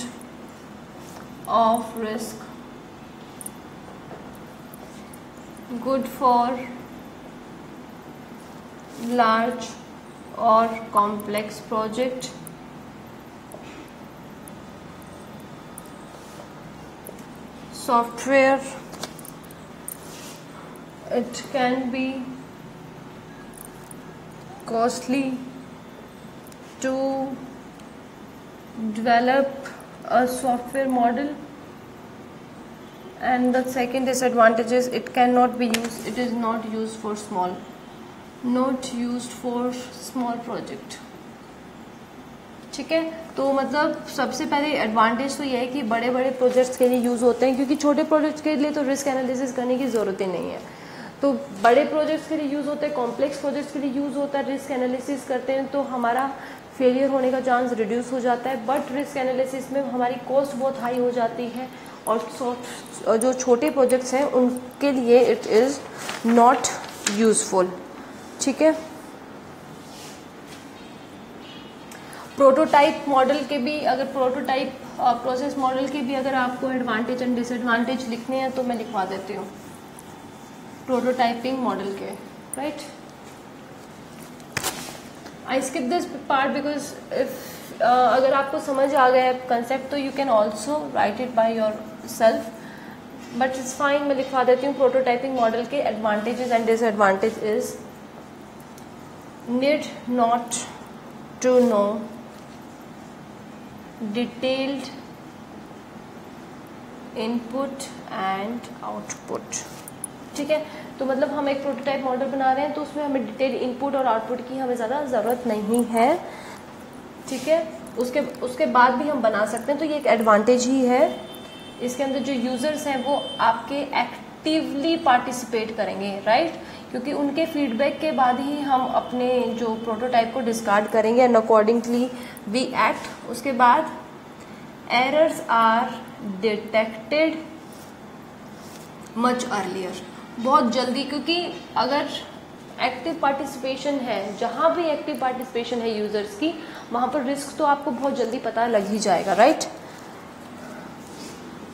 of risk. Good for large or complex project. Software. It can be costly to develop a software model. And the second disadvantage is it cannot be used, it is not used for small, not used for small project. ठीक है? तो मतलब सबसे पहले advantage तो ये है कि बड़े बड़े प्रोजेक्ट्स के लिए यूज़ होते हैं, क्योंकि छोटे प्रोजेक्ट्स के लिए तो रिस्क एनालिसिस करने की ज़रूरत ही नहीं है। तो बड़े प्रोजेक्ट्स के लिए यूज़ होते हैं कॉम्प्लेक्स प्रोजेक्ट्स के लिए यूज़ होता है रिस्क एनालिसिस करते हैं तो हमारा फेलियर होने का चांस रिड्यूस हो जाता है बट रिस्क एनालिसिस में हमारी कॉस्ट बहुत हाई हो जाती है और जो छोटे प्रोजेक्ट्स हैं, उनके लिए इट इज़ नॉट यूज़फुल ठीक है? प्रोटोटाइप मॉडल के भी, अगर प्रोटोटाइप प्रोसेस मॉडल के भी अगर आपको एडवांटेज एंड डिसएडवांटेज लिखने हैं तो मैं लिखवा देती हूँ. प्रोटोटाइपिंग मॉडल के right I skip this part because if अगर आपको समझ आ गया है कंसेप्ट तो you can also write it by yourself but it's fine मैं लिखवा देती हूँ प्रोटोटाइपिंग मॉडल के advantages and disadvantage is need not to know detailed input and output. ठीक है? तो मतलब हम एक प्रोटोटाइप मॉडल बना रहे हैं तो उसमें हमें डिटेल इनपुट और आउटपुट की हमें ज़्यादा ज़रूरत नहीं है। ठीक है? उसके उसके बाद भी हम बना सकते हैं तो ये एक एडवांटेज ही है। इसके अंदर जो यूज़र्स हैं, वो आपके एक्टिवली पार्टिसिपेट करेंगे राइट क्योंकि उनके फीडबैक के बाद ही हम अपने जो प्रोटोटाइप को डिस्कार्ड करेंगे एंड अकॉर्डिंगली वी एक्ट उसके बाद errors are detected much earlier बहुत जल्दी, क्योंकि अगर एक्टिव पार्टिसिपेशन है, जहाँ भी एक्टिव पार्टिसिपेशन है यूज़र्स की, वहाँ पर रिस्क तो आपको बहुत जल्दी पता लग ही जाएगा राइट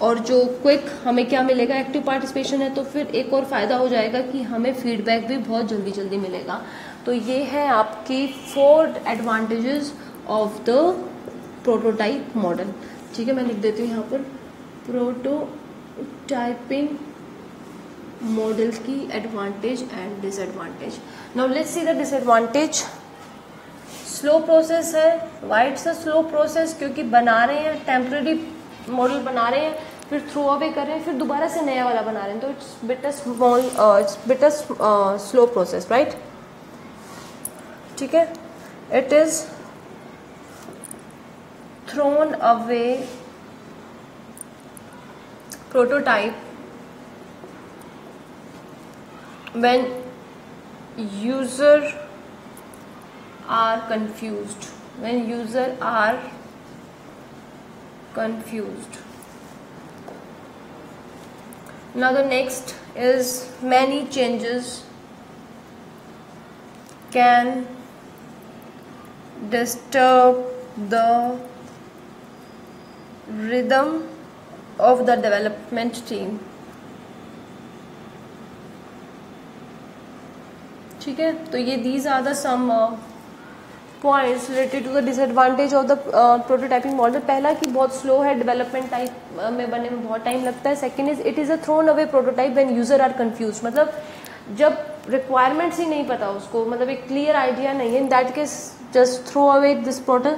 और जो क्विक हमें क्या मिलेगा एक्टिव पार्टिसिपेशन है तो फिर एक और फ़ायदा हो जाएगा कि हमें फीडबैक भी बहुत जल्दी जल्दी मिलेगा। तो ये है आपकी four advantages of the prototype model ठीक है, मैं लिख देती हूँ यहाँ पर। प्रोटोटाइपिंग मॉडल की advantage and disadvantage now let's see the disadvantage slow process है वाइट से स्लो प्रोसेस क्योंकि बना रहे हैं टेम्पररी मॉडल बना रहे हैं, फिर थ्रो अवे कर रहे हैं, फिर दोबारा से नया वाला बना रहे हैं। तो it's bitter small it's bitter slow process right ठीक है? It is thrown away prototype when user are confused. When user are confused. Now the next is many changes can disturb the rhythm of the development team ठीक है? तो ये these are the some points related to the disadvantage of the prototyping model पहला कि बहुत slow है development type uh, में बनने में बहुत टाइम लगता है। Second is it is a thrown away prototype when user are confuse मतलब जब रिक्वायरमेंट्स ही नहीं पता उसको मतलब एक क्लियर आइडिया नहीं है in that case just throw away this portal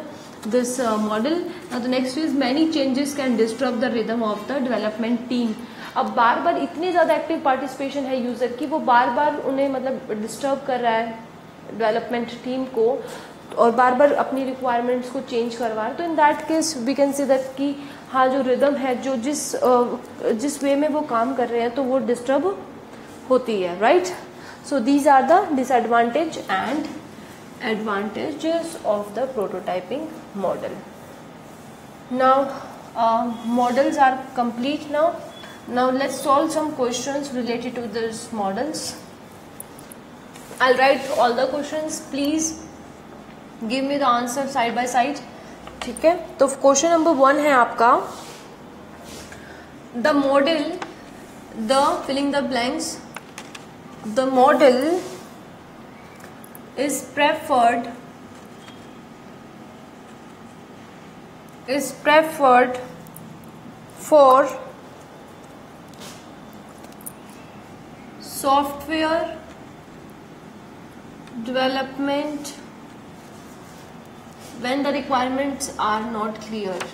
this model next is many changes can disturb the rhythm of the development team अब बार बार इतनी ज़्यादा एक्टिव पार्टिसिपेशन है यूज़र की वो बार बार उन्हें मतलब डिस्टर्ब कर रहा है डेवलपमेंट टीम को और बार बार अपनी रिक्वायरमेंट्स को चेंज करवा रहा तो in that case we can see that कि हाँ जो रिदम है जो जिस जिस वे में वो काम कर रहे हैं तो वो डिस्टर्ब होती है right so these are the disadvantage and advantages of the prototyping model uh, models are complete now. Now let's solve some questions related to these models. I'll write all the questions. Please give me the answer side by side. ठीक है तो question number one है आपका the model the filling the blanks the model is preferred is preferred for software development when the requirements are not clear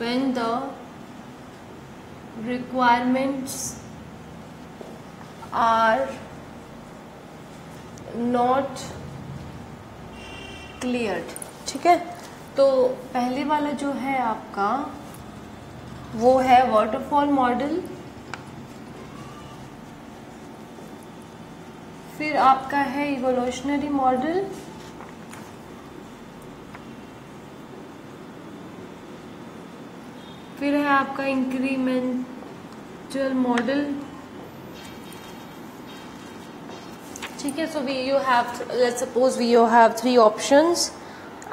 when the requirements are not clear ठीक है? तो पहले वाला जो है आपका, वो है वाटरफॉल मॉडल. फिर आपका है इवोल्यूशनरी मॉडल फिर है आपका इंक्रीमेंटल मॉडल ठीक है so we you have let suppose we you have three options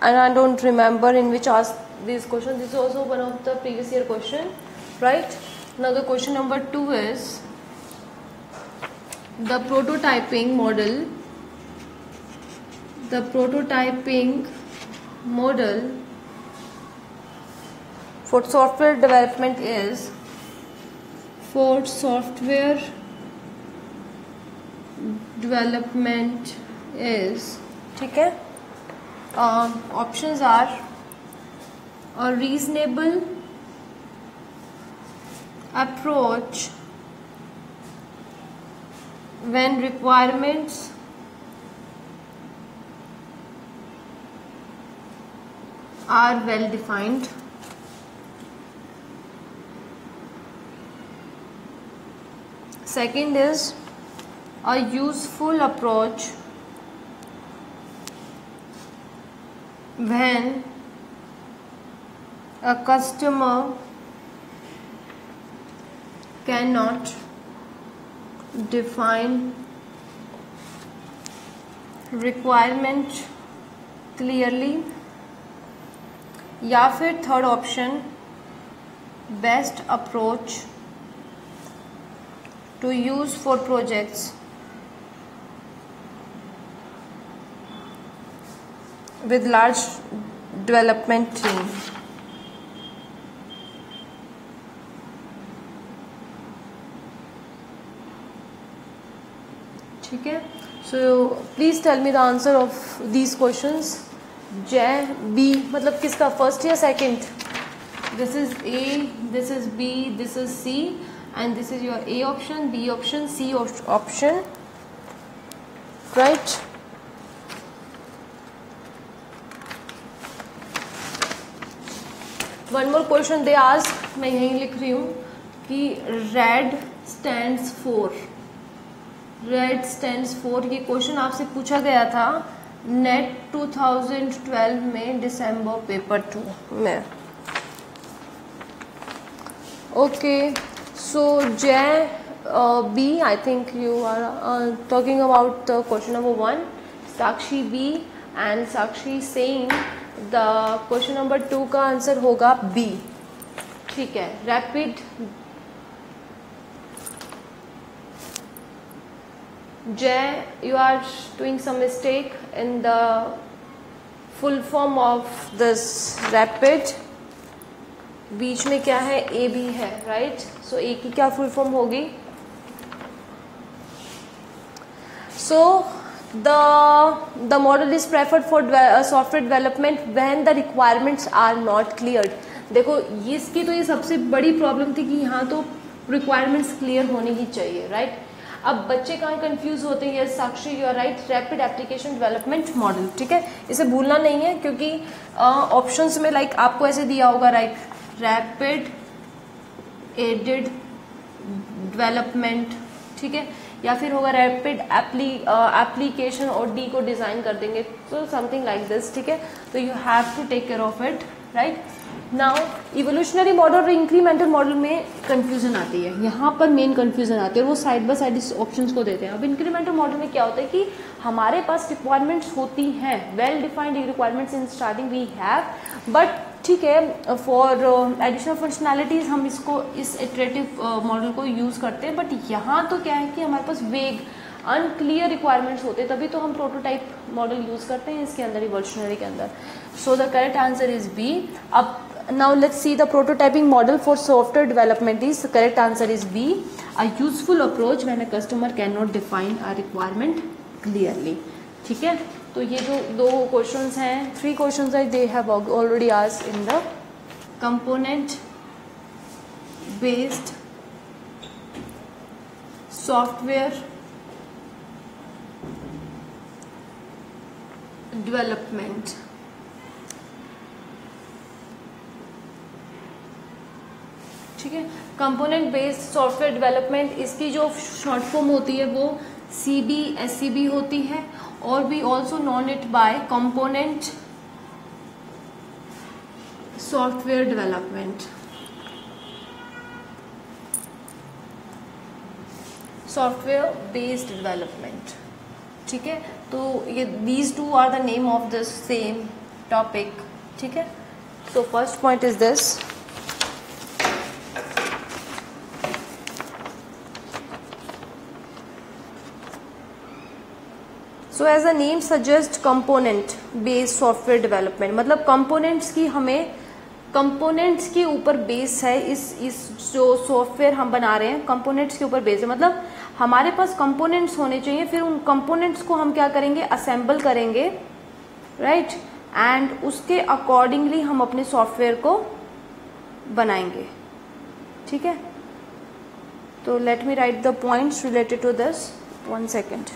and I don't remember in which आज this question this also one of the previous year question right now the question number two is the prototyping model the prototyping model for software development is for software development is ठीक है options are a reasonable approach when requirements are well defined. Second is a useful approach when a customer cannot define requirement clearly या फिर third option best approach to use for projects with large development team. ठीक है? So please tell me the answer of these questions Jay B मतलब किसका first या second this is A this is B this is C and this is your A option B option C option right one more question they आज मैं यहीं लिख रही हूँ कि red stand for red stand for ये question आपसे पूछा गया था नेट 2012 में दिसंबर पेपर टू में। Okay so Jay B I think you are talking about the question number one Sakshi B and Sakshi saying the question number two का answer होगा बी ठीक है rapid Jay you are doing some mistake in the full form of this rapid बीच में क्या है? A B है right so A की क्या फुल फॉर्म होगी? So the the model is preferred for uh, software development when the requirements are not cleared. देखो इसकी तो ये सबसे बड़ी प्रॉब्लम थी कि यहाँ तो रिक्वायरमेंट्स क्लियर होनी ही चाहिए राइट right? अब बच्चे कहाँ कंफ्यूज होते हैं? Sakshi you are right rapid application development model ठीक है? इसे भूलना नहीं है क्योंकि ऑप्शंस uh, में लाइक like, आपको ऐसे दिया होगा राइट रैपिड एडेड डेवलपमेंट ठीक है? या फिर होगा रैपिड एप्लीकेशन और डी को डिज़ाइन कर देंगे तो समथिंग लाइक दिस ठीक है? तो you have to take care of it right now evolutionary model और इंक्रीमेंटल मॉडल में कंफ्यूजन आती है। यहाँ पर मेन कंफ्यूजन आती है और वो साइड बाय साइड इस ऑप्शंस को देते हैं। अब इंक्रीमेंटल मॉडल में क्या होता है कि हमारे पास रिक्वायरमेंट्स होती हैं। Well defined requirements in starting we have but ठीक है फॉर एडिशनल फंक्शनैलिटीज हम इसको इस एट्रेटिव मॉडल uh, को यूज़ करते हैं। बट यहाँ तो क्या है कि हमारे पास वेग अनक्लियर रिक्वायरमेंट्स होते हैं तभी तो हम प्रोटोटाइप मॉडल यूज़ करते हैं इसके अंदर इवोल्यूशनरी के अंदर। So the correct answer is B अब now let's see the prototyping model for software development is the correct answer is b a useful approach when a customer cannot define a requirement clearly ठीक है तो ये जो दो questions हैं three questions है दे have already आज in the component based software development ठीक है? कंपोनेंट बेस्ड सॉफ्टवेयर डेवलपमेंट इसकी जो शॉर्ट फॉर्म होती है वो C B S C B होती है और we also known it by component software development. Software based development ठीक है? तो ये these two are the name of this same topic ठीक है? So first point is this. So as a name suggest component based software development मतलब components की हमें components के ऊपर बेस है इस इस जो सॉफ्टवेयर हम बना रहे हैं कंपोनेंट्स के ऊपर बेस है। मतलब हमारे पास कंपोनेंट्स होने चाहिए, फिर उन कंपोनेंट्स को हम क्या करेंगे? असेंबल करेंगे राइट right? एंड उसके अकॉर्डिंगली हम अपने सॉफ्टवेयर को बनाएँगे। ठीक है? तो let me write the points related to this one second.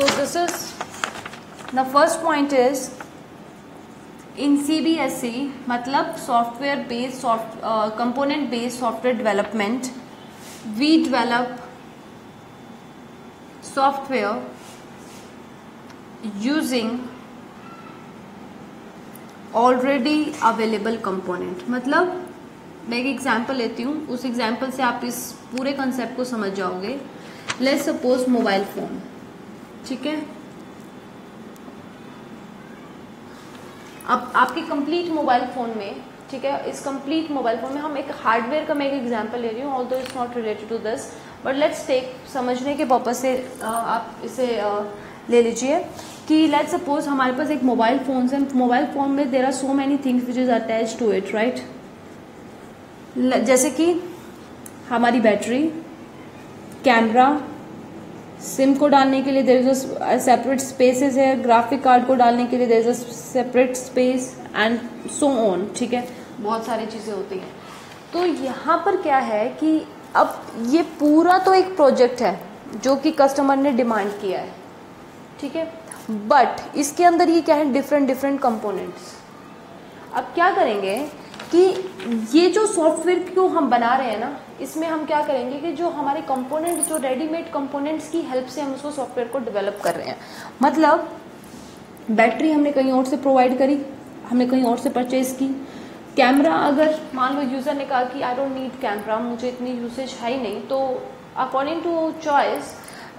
So this is the first point is in CBSE मतलब software based soft uh, component based software development we develop software using already available component मतलब मैं एक example लेती हूँ उस example से आप इस पूरे कंसेप्ट को समझ जाओगे लेट्स सपोज़ मोबाइल फ़ोन ठीक है? अब आपके कंप्लीट मोबाइल फ़ोन में, ठीक है? इस कंप्लीट मोबाइल फ़ोन में हम एक हार्डवेयर का मैं एक एग्जांपल ले रही हूँ although it's not related to this but let's take समझने के पर्पज से आप इसे ले लीजिए कि लेट सपोज़ हमारे पास एक मोबाइल फ़ोन है। मोबाइल फ़ोन में there are so many things which is attach to it right जैसे कि हमारी बैटरी कैमरा सिम को डालने के लिए देर इज़ सेपरेट स्पेसेस है ग्राफिक कार्ड को डालने के लिए there is separate space and so on ठीक है? बहुत सारी चीज़ें होती हैं। तो यहाँ पर क्या है कि अब ये पूरा तो एक प्रोजेक्ट है, जो कि कस्टमर ने डिमांड किया है, ठीक है? बट इसके अंदर ये क्या है? डिफरेंट डिफरेंट कंपोनेंट्स अब क्या करेंगे कि ये जो सॉफ्टवेयर को हम बना रहे हैं ना इसमें हम क्या करेंगे कि जो हमारे कंपोनेंट जो रेडीमेड कंपोनेंट्स की हेल्प से हम उसको सॉफ्टवेयर को डेवलप कर रहे हैं। मतलब बैटरी हमने कहीं और से प्रोवाइड करी, हमने कहीं और से परचेज की। कैमरा अगर, मान लो यूज़र ने कहा कि आई डोंट नीड कैमरा मुझे इतनी यूसेज है ही नहीं। तो according to choice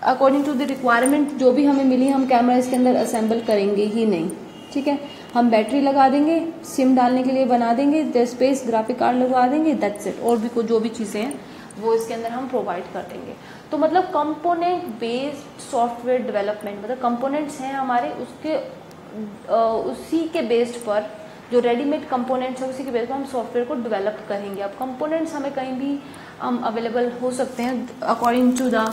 according to the requirement जो भी हमें मिली, हम कैमरा इसके अंदर असेंबल करेंगे ही नहीं। ठीक है? हम बैटरी लगा देंगे, सिम डालने के लिए बना देंगे स्पेस ग्राफिक कार्ड लगवा देंगे दैट्स इट और भी कुछ जो भी चीज़ें हैं, वो इसके अंदर हम प्रोवाइड कर देंगे। तो मतलब कंपोनेंट बेस्ड सॉफ्टवेयर डेवलपमेंट मतलब कंपोनेंट्स हैं हमारे, उसके उसी के बेस्ड पर, जो रेडीमेड कंपोनेंट्स हैं, उसी के बेस पर हम सॉफ्टवेयर को डेवलप करेंगे। अब कंपोनेंट्स हमें कहीं भी, हम अवेलेबल हो सकते हैं अकॉर्डिंग टू द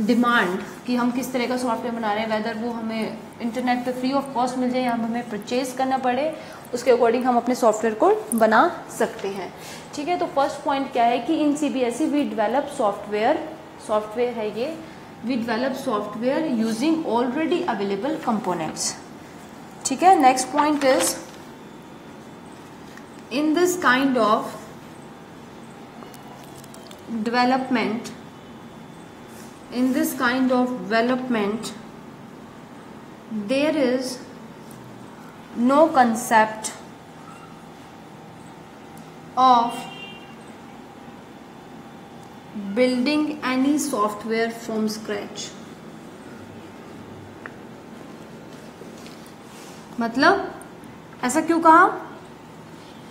डिमांड कि हम किस तरह का सॉफ्टवेयर बना रहे हैं वेदर वो हमें इंटरनेट पे फ्री ऑफ़ कॉस्ट मिल जाए या हमें परचेज करना पड़े, उसके अकॉर्डिंग हम अपने सॉफ्टवेयर को बना सकते हैं। ठीक है तो फ़र्स्ट पॉइंट क्या है कि in C B S E we develop software software है ये we develop software using already available components ठीक है next point is in this kind of development in this kind of development there is no concept of building any software from scratch मतलब ऐसा क्यों कहा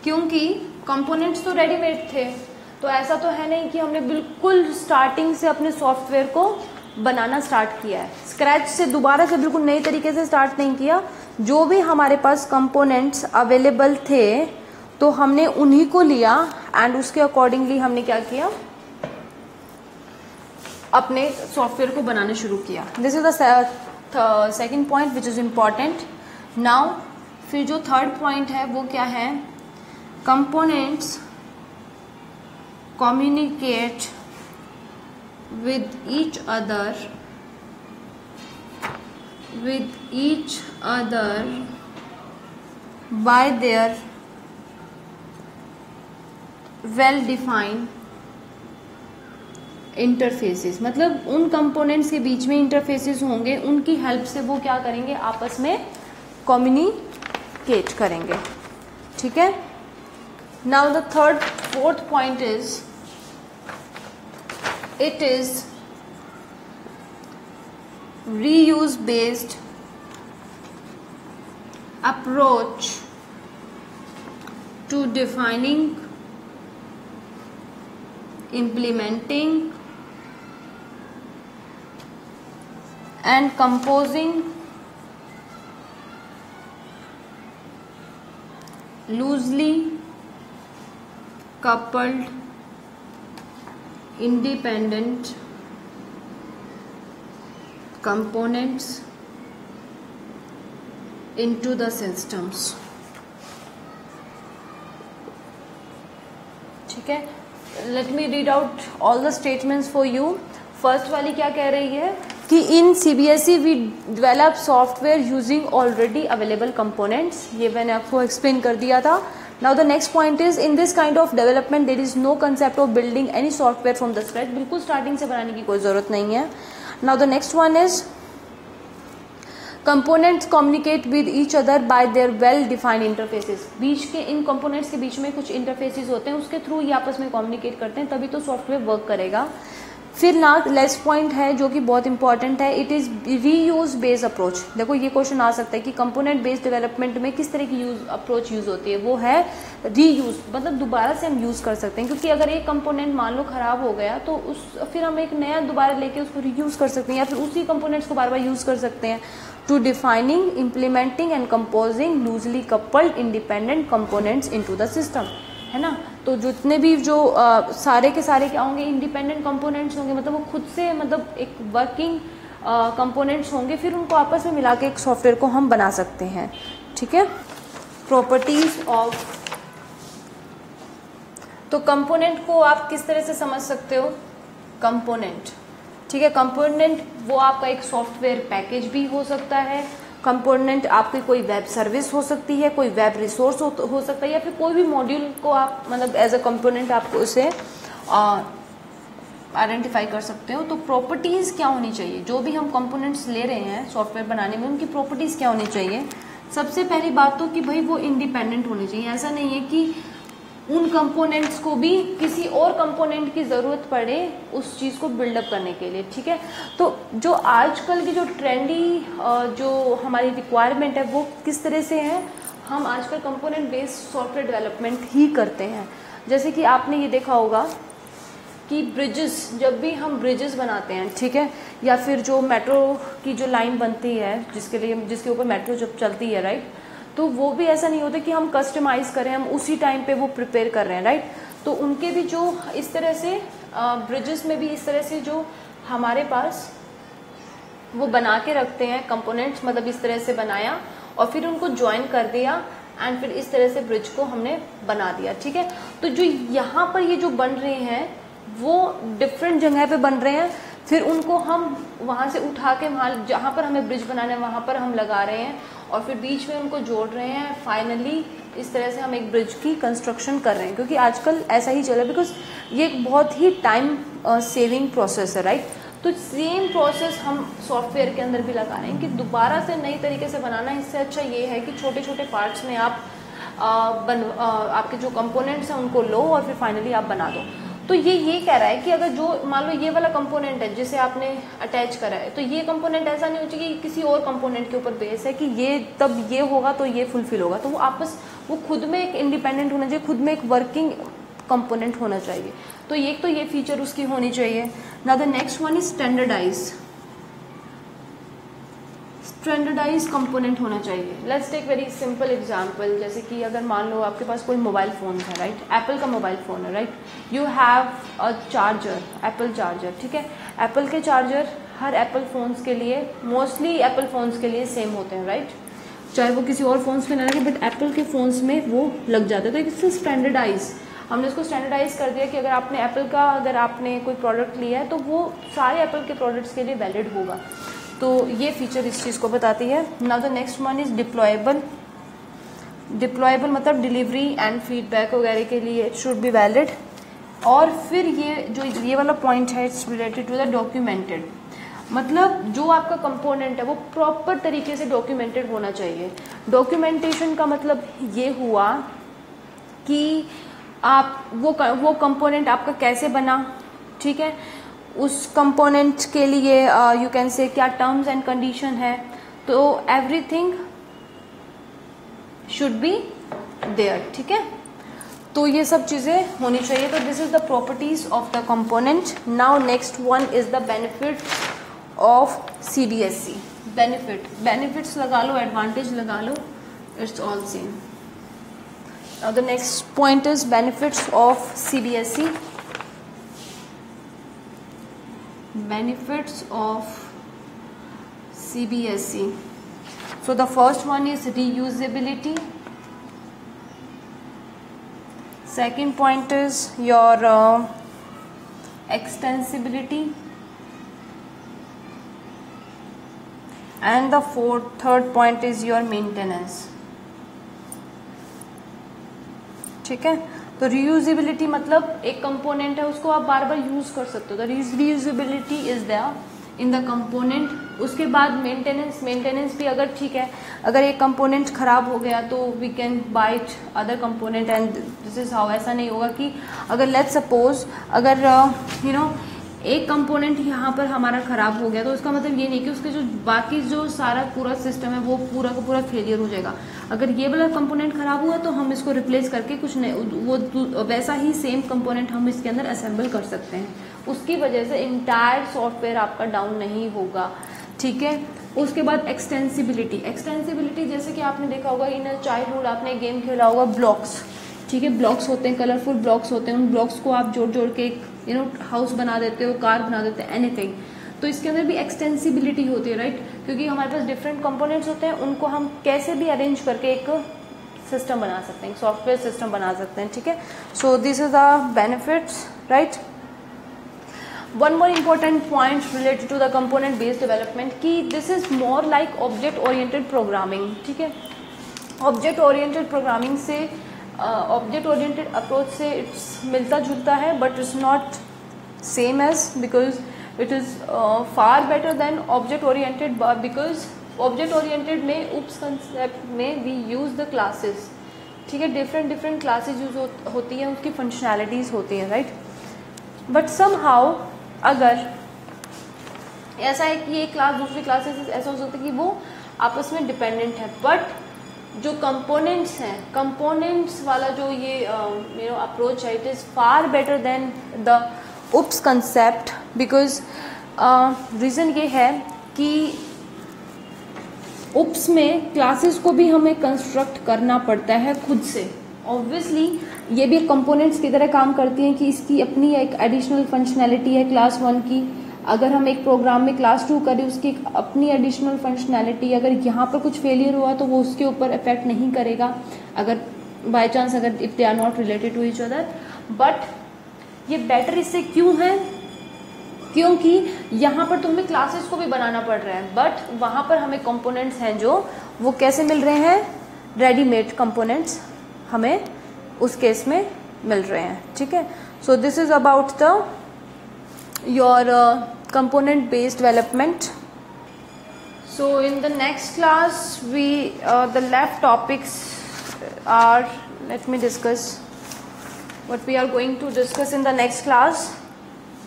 क्योंकि components तो readymade थे तो ऐसा तो है नहीं कि हमने बिल्कुल स्टार्टिंग से अपने सॉफ्टवेयर को बनाना स्टार्ट किया है। स्क्रैच से दोबारा से बिल्कुल नई तरीके से स्टार्ट नहीं किया। जो भी हमारे पास कंपोनेंट्स अवेलेबल थे तो हमने उन्हीं को लिया एंड उसके अकॉर्डिंगली हमने क्या किया? अपने सॉफ्टवेयर को बनाना शुरू किया। This is the second point which is important now फिर जो थर्ड पॉइंट है, वो क्या है? Components communicate with each other, with each other by their well defined interfaces मतलब उन कंपोनेंट्स के बीच में इंटरफेसेस होंगे, उनकी हेल्प से वो क्या करेंगे? आपस में कम्युनिकेट करेंगे। ठीक है? Now the third fourth point is it is reuse based approach to defining implementing and composing loosely coupled, independent components into the systems. ठीक है? Let me read out all the statements for you first वाली क्या कह रही है? कि in CBSE we develop software using already available components ये मैंने आपको एक्सप्लेन कर दिया था। Now the next point is in this kind of development there is no concept of building any software from the scratch बिल्कुल starting से बनाने की कोई ज़रूरत नहीं है। Now the next one is components communicate with each other by their well defined interfaces बीच के, इन कंपोनेंट्स के बीच में कुछ इंटरफेसेस होते हैं, उसके थ्रू ये आपस में कम्युनिकेट करते हैं, तभी तो सॉफ्टवेयर वर्क करेगा। फिर ना लेस पॉइंट है, जो कि बहुत इंपॉर्टेंट है it is reuse based approach देखो, ये क्वेश्चन आ सकता है कि कंपोनेंट बेस्ड डेवलपमेंट में किस तरह की यूज़ अप्रोच यूज़ होती है, वो है री यूज़ मतलब दोबारा से हम यूज़ कर सकते हैं, क्योंकि अगर एक कंपोनेंट मान लो खराब हो गया तो उस, फिर हम एक नया दोबारा लेके उसको रीयूज कर सकते हैं, या फिर उसी कंपोनेंट्स को बार बार यूज़ कर सकते हैं. To defining implementing and composing loosely coupled independent components into the system है ना? तो जितने भी जो आ, सारे के सारे क्या होंगे इंडिपेंडेंट कंपोनेंट्स होंगे मतलब वो खुद से मतलब एक वर्किंग कंपोनेंट्स होंगे फिर उनको आपस में मिला के एक सॉफ्टवेयर को हम बना सकते हैं। ठीक है? प्रॉपर्टीज़ ऑफ़ तो कंपोनेंट को आप किस तरह से समझ सकते हो? कंपोनेंट ठीक है? कंपोनेंट वो आपका एक सॉफ्टवेयर पैकेज भी हो सकता है कंपोनेंट आपकी कोई वेब सर्विस हो सकती है कोई वेब रिसोर्स हो, हो सकता है या फिर कोई भी मॉड्यूल को आप मतलब एज अ कंपोनेंट आपको उसे आइडेंटिफाई कर सकते हो। तो प्रॉपर्टीज़ क्या होनी चाहिए? जो भी हम कंपोनेंट्स ले रहे हैं सॉफ्टवेयर बनाने में उनकी प्रॉपर्टीज़ क्या होनी चाहिए? सबसे पहली बात तो कि भाई वो इंडिपेंडेंट होनी चाहिए। ऐसा नहीं है कि उन कंपोनेंट्स को भी किसी और कंपोनेंट की ज़रूरत पड़े उस चीज़ को बिल्डअप करने के लिए, ठीक है? तो जो आजकल की जो ट्रेंडी जो हमारी रिक्वायरमेंट है वो किस तरह से है? हम आजकल कंपोनेंट बेस्ड सॉफ्टवेयर डेवलपमेंट ही करते हैं। जैसे कि आपने ये देखा होगा कि ब्रिजेस जब भी हम ब्रिजेस बनाते हैं, ठीक है? या फिर जो मेट्रो की जो लाइन बनती है, जिसके लिए, जिसके ऊपर मेट्रो जब चलती है राइट तो वो भी ऐसा नहीं होता कि हम कस्टमाइज करें, हम उसी टाइम पे वो प्रिपेयर कर रहे हैं राइट तो उनके भी जो इस तरह से ब्रिजेस में भी इस तरह से जो हमारे पास वो बना के रखते हैं कंपोनेंट्स मतलब इस तरह से बनाया और फिर उनको ज्वाइन कर दिया एंड फिर इस तरह से ब्रिज को हमने बना दिया, ठीक है? तो जो यहाँ पर ये जो बन रहे हैं, वो डिफरेंट जगह पे बन रहे हैं, फिर उनको हम वहाँ से उठा के वहाँ, जहाँ पर हमें ब्रिज बनाना है, वहाँ पर हम लगा रहे हैं और फिर बीच में उनको जोड़ रहे हैं फाइनली इस तरह से हम एक ब्रिज की कंस्ट्रक्शन कर रहे हैं क्योंकि आजकल ऐसा ही चल रहा बिकॉज़ ये एक बहुत ही टाइम सेविंग प्रोसेस है राइट तो सेम प्रोसेस हम सॉफ्टवेयर के अंदर भी लगा रहे हैं कि दोबारा से नई तरीके से बनाना इससे अच्छा ये है कि छोटे छोटे पार्ट्स में आप आ, बन आ, आपके जो कंपोनेंट्स हैं उनको लो और फिर फाइनली आप बना दो। तो ये ये कह रहा है कि अगर जो, मान लो ये वाला कंपोनेंट है जिसे आपने अटैच करा है तो ये कंपोनेंट ऐसा नहीं हो चाहिए कि किसी और कंपोनेंट के ऊपर बेस है कि ये, तब ये होगा तो ये फुलफिल होगा। तो वो आपस, वो खुद में एक इंडिपेंडेंट होना चाहिए, खुद में एक वर्किंग कंपोनेंट होना चाहिए। तो एक तो ये फीचर उसकी होनी चाहिए। ना the next one is standardize standardize component होना चाहिए। Let's take very simple example जैसे कि अगर मान लो आपके पास कोई मोबाइल फ़ोन है राइट एप्पल का मोबाइल फ़ोन है right you have a charger Apple charger ठीक है? एप्पल के चार्जर हर एप्पल फ़ोन्स के लिए मोस्टली एप्पल फ़ोन्स के लिए सेम होते हैं राइट चाहे वो किसी और फ़ोन्स में ना लगे बट एप्पल के फ़ोन्स में वो लग जाते हैं। तो इससे स्टैंडर्डाइज हमने इसको स्टैंडर्डाइज कर दिया कि अगर आपने एप्पल का, अगर आपने कोई प्रोडक्ट लिया है तो वो सारे एप्पल के प्रोडक्ट्स के लिए वैलिड होगा। तो ये फीचर इस चीज़ को बताती है। Now the next one is deployable deployable मतलब डिलीवरी एंड फीडबैक वगैरह के लिए इट शुड बी वैलिड और फिर ये जो ये वाला पॉइंट है it's related to the documented मतलब जो आपका कंपोनेंट है, वो प्रॉपर तरीके से डॉक्यूमेंटेड होना चाहिए। डॉक्यूमेंटेशन का मतलब ये हुआ कि आप वो वो कंपोनेंट आपका कैसे बना, ठीक है? उस कंपोनेंट के लिए यू कैन से क्या टर्म्स एंड कंडीशन है तो एवरीथिंग शुड बी देयर ठीक है? तो ये सब चीज़ें होनी चाहिए। तो this is the properties of the component now next one is the benefit of C B S C benefit benefits लगा लो एडवांटेज लगा लो it's all same the next point is benefits of C B S C benefits of CBSE. So the first one is reusability. Second point is your uh, extensibility. And the fourth, third point is your maintenance. ठीक है तो reusability मतलब एक component है उसको आप बार बार use कर सकते हो। तो reusability is the in the component उसके बाद मेंटेनेंस मेंटेनेंस भी अगर ठीक है अगर एक कंपोनेंट खराब हो गया तो we can buy other component and this is how ऐसा नहीं होगा कि अगर लेट सपोज़ अगर यू uh, नो एक कंपोनेंट यहाँ पर हमारा खराब हो गया तो उसका मतलब ये नहीं कि उसके जो बाकी जो सारा पूरा सिस्टम है, वो पूरा का पूरा फेलियर हो जाएगा। अगर ये वाला कंपोनेंट खराब हुआ तो हम इसको रिप्लेस करके कुछ वो वैसा ही सेम कंपोनेंट हम इसके अंदर असेंबल कर सकते हैं। उसकी वजह से इंटायर सॉफ्टवेयर आपका डाउन नहीं होगा, ठीक है? उसके बाद एक्सटेंसिबिलिटी एक्सटेंसिबिलिटी जैसे कि आपने देखा होगा इन चाइल्डहुड आपने गेम खेला होगा ब्लॉक्स ठीक है? ब्लॉक्स होते हैं कलरफुल ब्लॉक्स होते हैं, उन ब्लॉक्स को आप जोड़ जोड़ के यू नो हाउस बना देते हो कार बना देते हैं एनीथिंग तो इसके अंदर भी एक्सटेंसिबिलिटी होती है राइट क्योंकि हमारे पास डिफरेंट कंपोनेंट्स होते हैं, उनको हम कैसे भी अरेंज करके एक सिस्टम बना सकते हैं सॉफ्टवेयर सिस्टम बना सकते हैं, ठीक है? So this is the benefits right one more important point related to the component based development, कि this is more like object oriented programming, ठीक है? Object oriented programming से ऑब्जेक्ट ओरिएंटेड अप्रोच से इट्स मिलता जुलता है but it's not same as because it is far better than object oriented because object oriented में उप्स concept में we use the classes ठीक है डिफरेंट डिफरेंट क्लासेज यूज़ होती हैं, उसकी फंक्शनैलिटीज होती हैं राइट बट सम हाउ अगर ऐसा है कि एक क्लास दूसरी क्लासेस ऐसा हो सकता है कि वो आपस में डिपेंडेंट है बट जो कंपोनेंट्स हैं कंपोनेंट्स वाला जो ये नो अप्रोच है it is far better than the OOPs concept because reason ये है कि उप्स में क्लासेस को भी हमें कंस्ट्रक्ट करना पड़ता है खुद से। ऑब्वियसली ये भी कंपोनेंट्स की तरह काम करती हैं कि इसकी अपनी एक एडिशनल फंक्शनैलिटी है क्लास वन की। अगर हम एक प्रोग्राम में क्लास टू करें, उसकी अपनी एडिशनल फंक्शनैलिटी अगर यहाँ पर कुछ फेलियर हुआ तो वो उसके ऊपर इफ़ेक्ट नहीं करेगा। अगर बाय चांस अगर if they are not related to each other but ये बेटर इससे क्यों है? क्योंकि यहाँ पर तो हमें क्लासेस को भी बनाना पड़ रहा है बट वहाँ पर हमें कंपोनेंट्स हैं जो, वो कैसे मिल रहे हैं? रेडीमेड कंपोनेंट्स हमें उस केस में मिल रहे हैं, ठीक है? So this is about the your uh, component based development so in the next class we uh, the left topics are let me discuss what we are going to discuss in the next class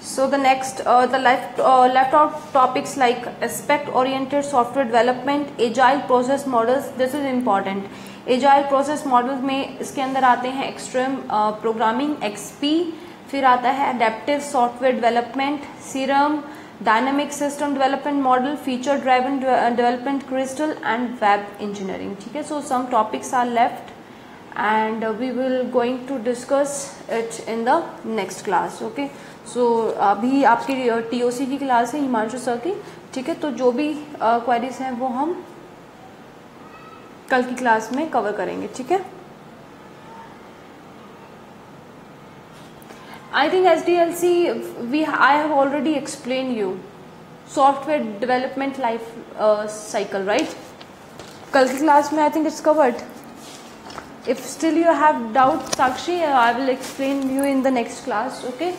so the next uh, the left uh, left out topics like aspect oriented software development agile process models this is important agile process models में इसके अंदर आते हैं extreme uh, programming XP फिर आता है adaptive software development scrum dynamic system development model feature driven development crystal and web engineering ठीक है so some topics are left and we will going to discuss it in the next class okay so अभी आपकी TOC uh, की class है Himanshu sir की ठीक है? तो जो भी क्वेरीज हैं वो हम कल की क्लास में कवर करेंगे ठीक है? I think SDLC, we I have already explained you software development life uh, cycle, right? कल की क्लास में I think it's covered. If still you have doubt, Sakshi, I will explain you in the next class. Okay.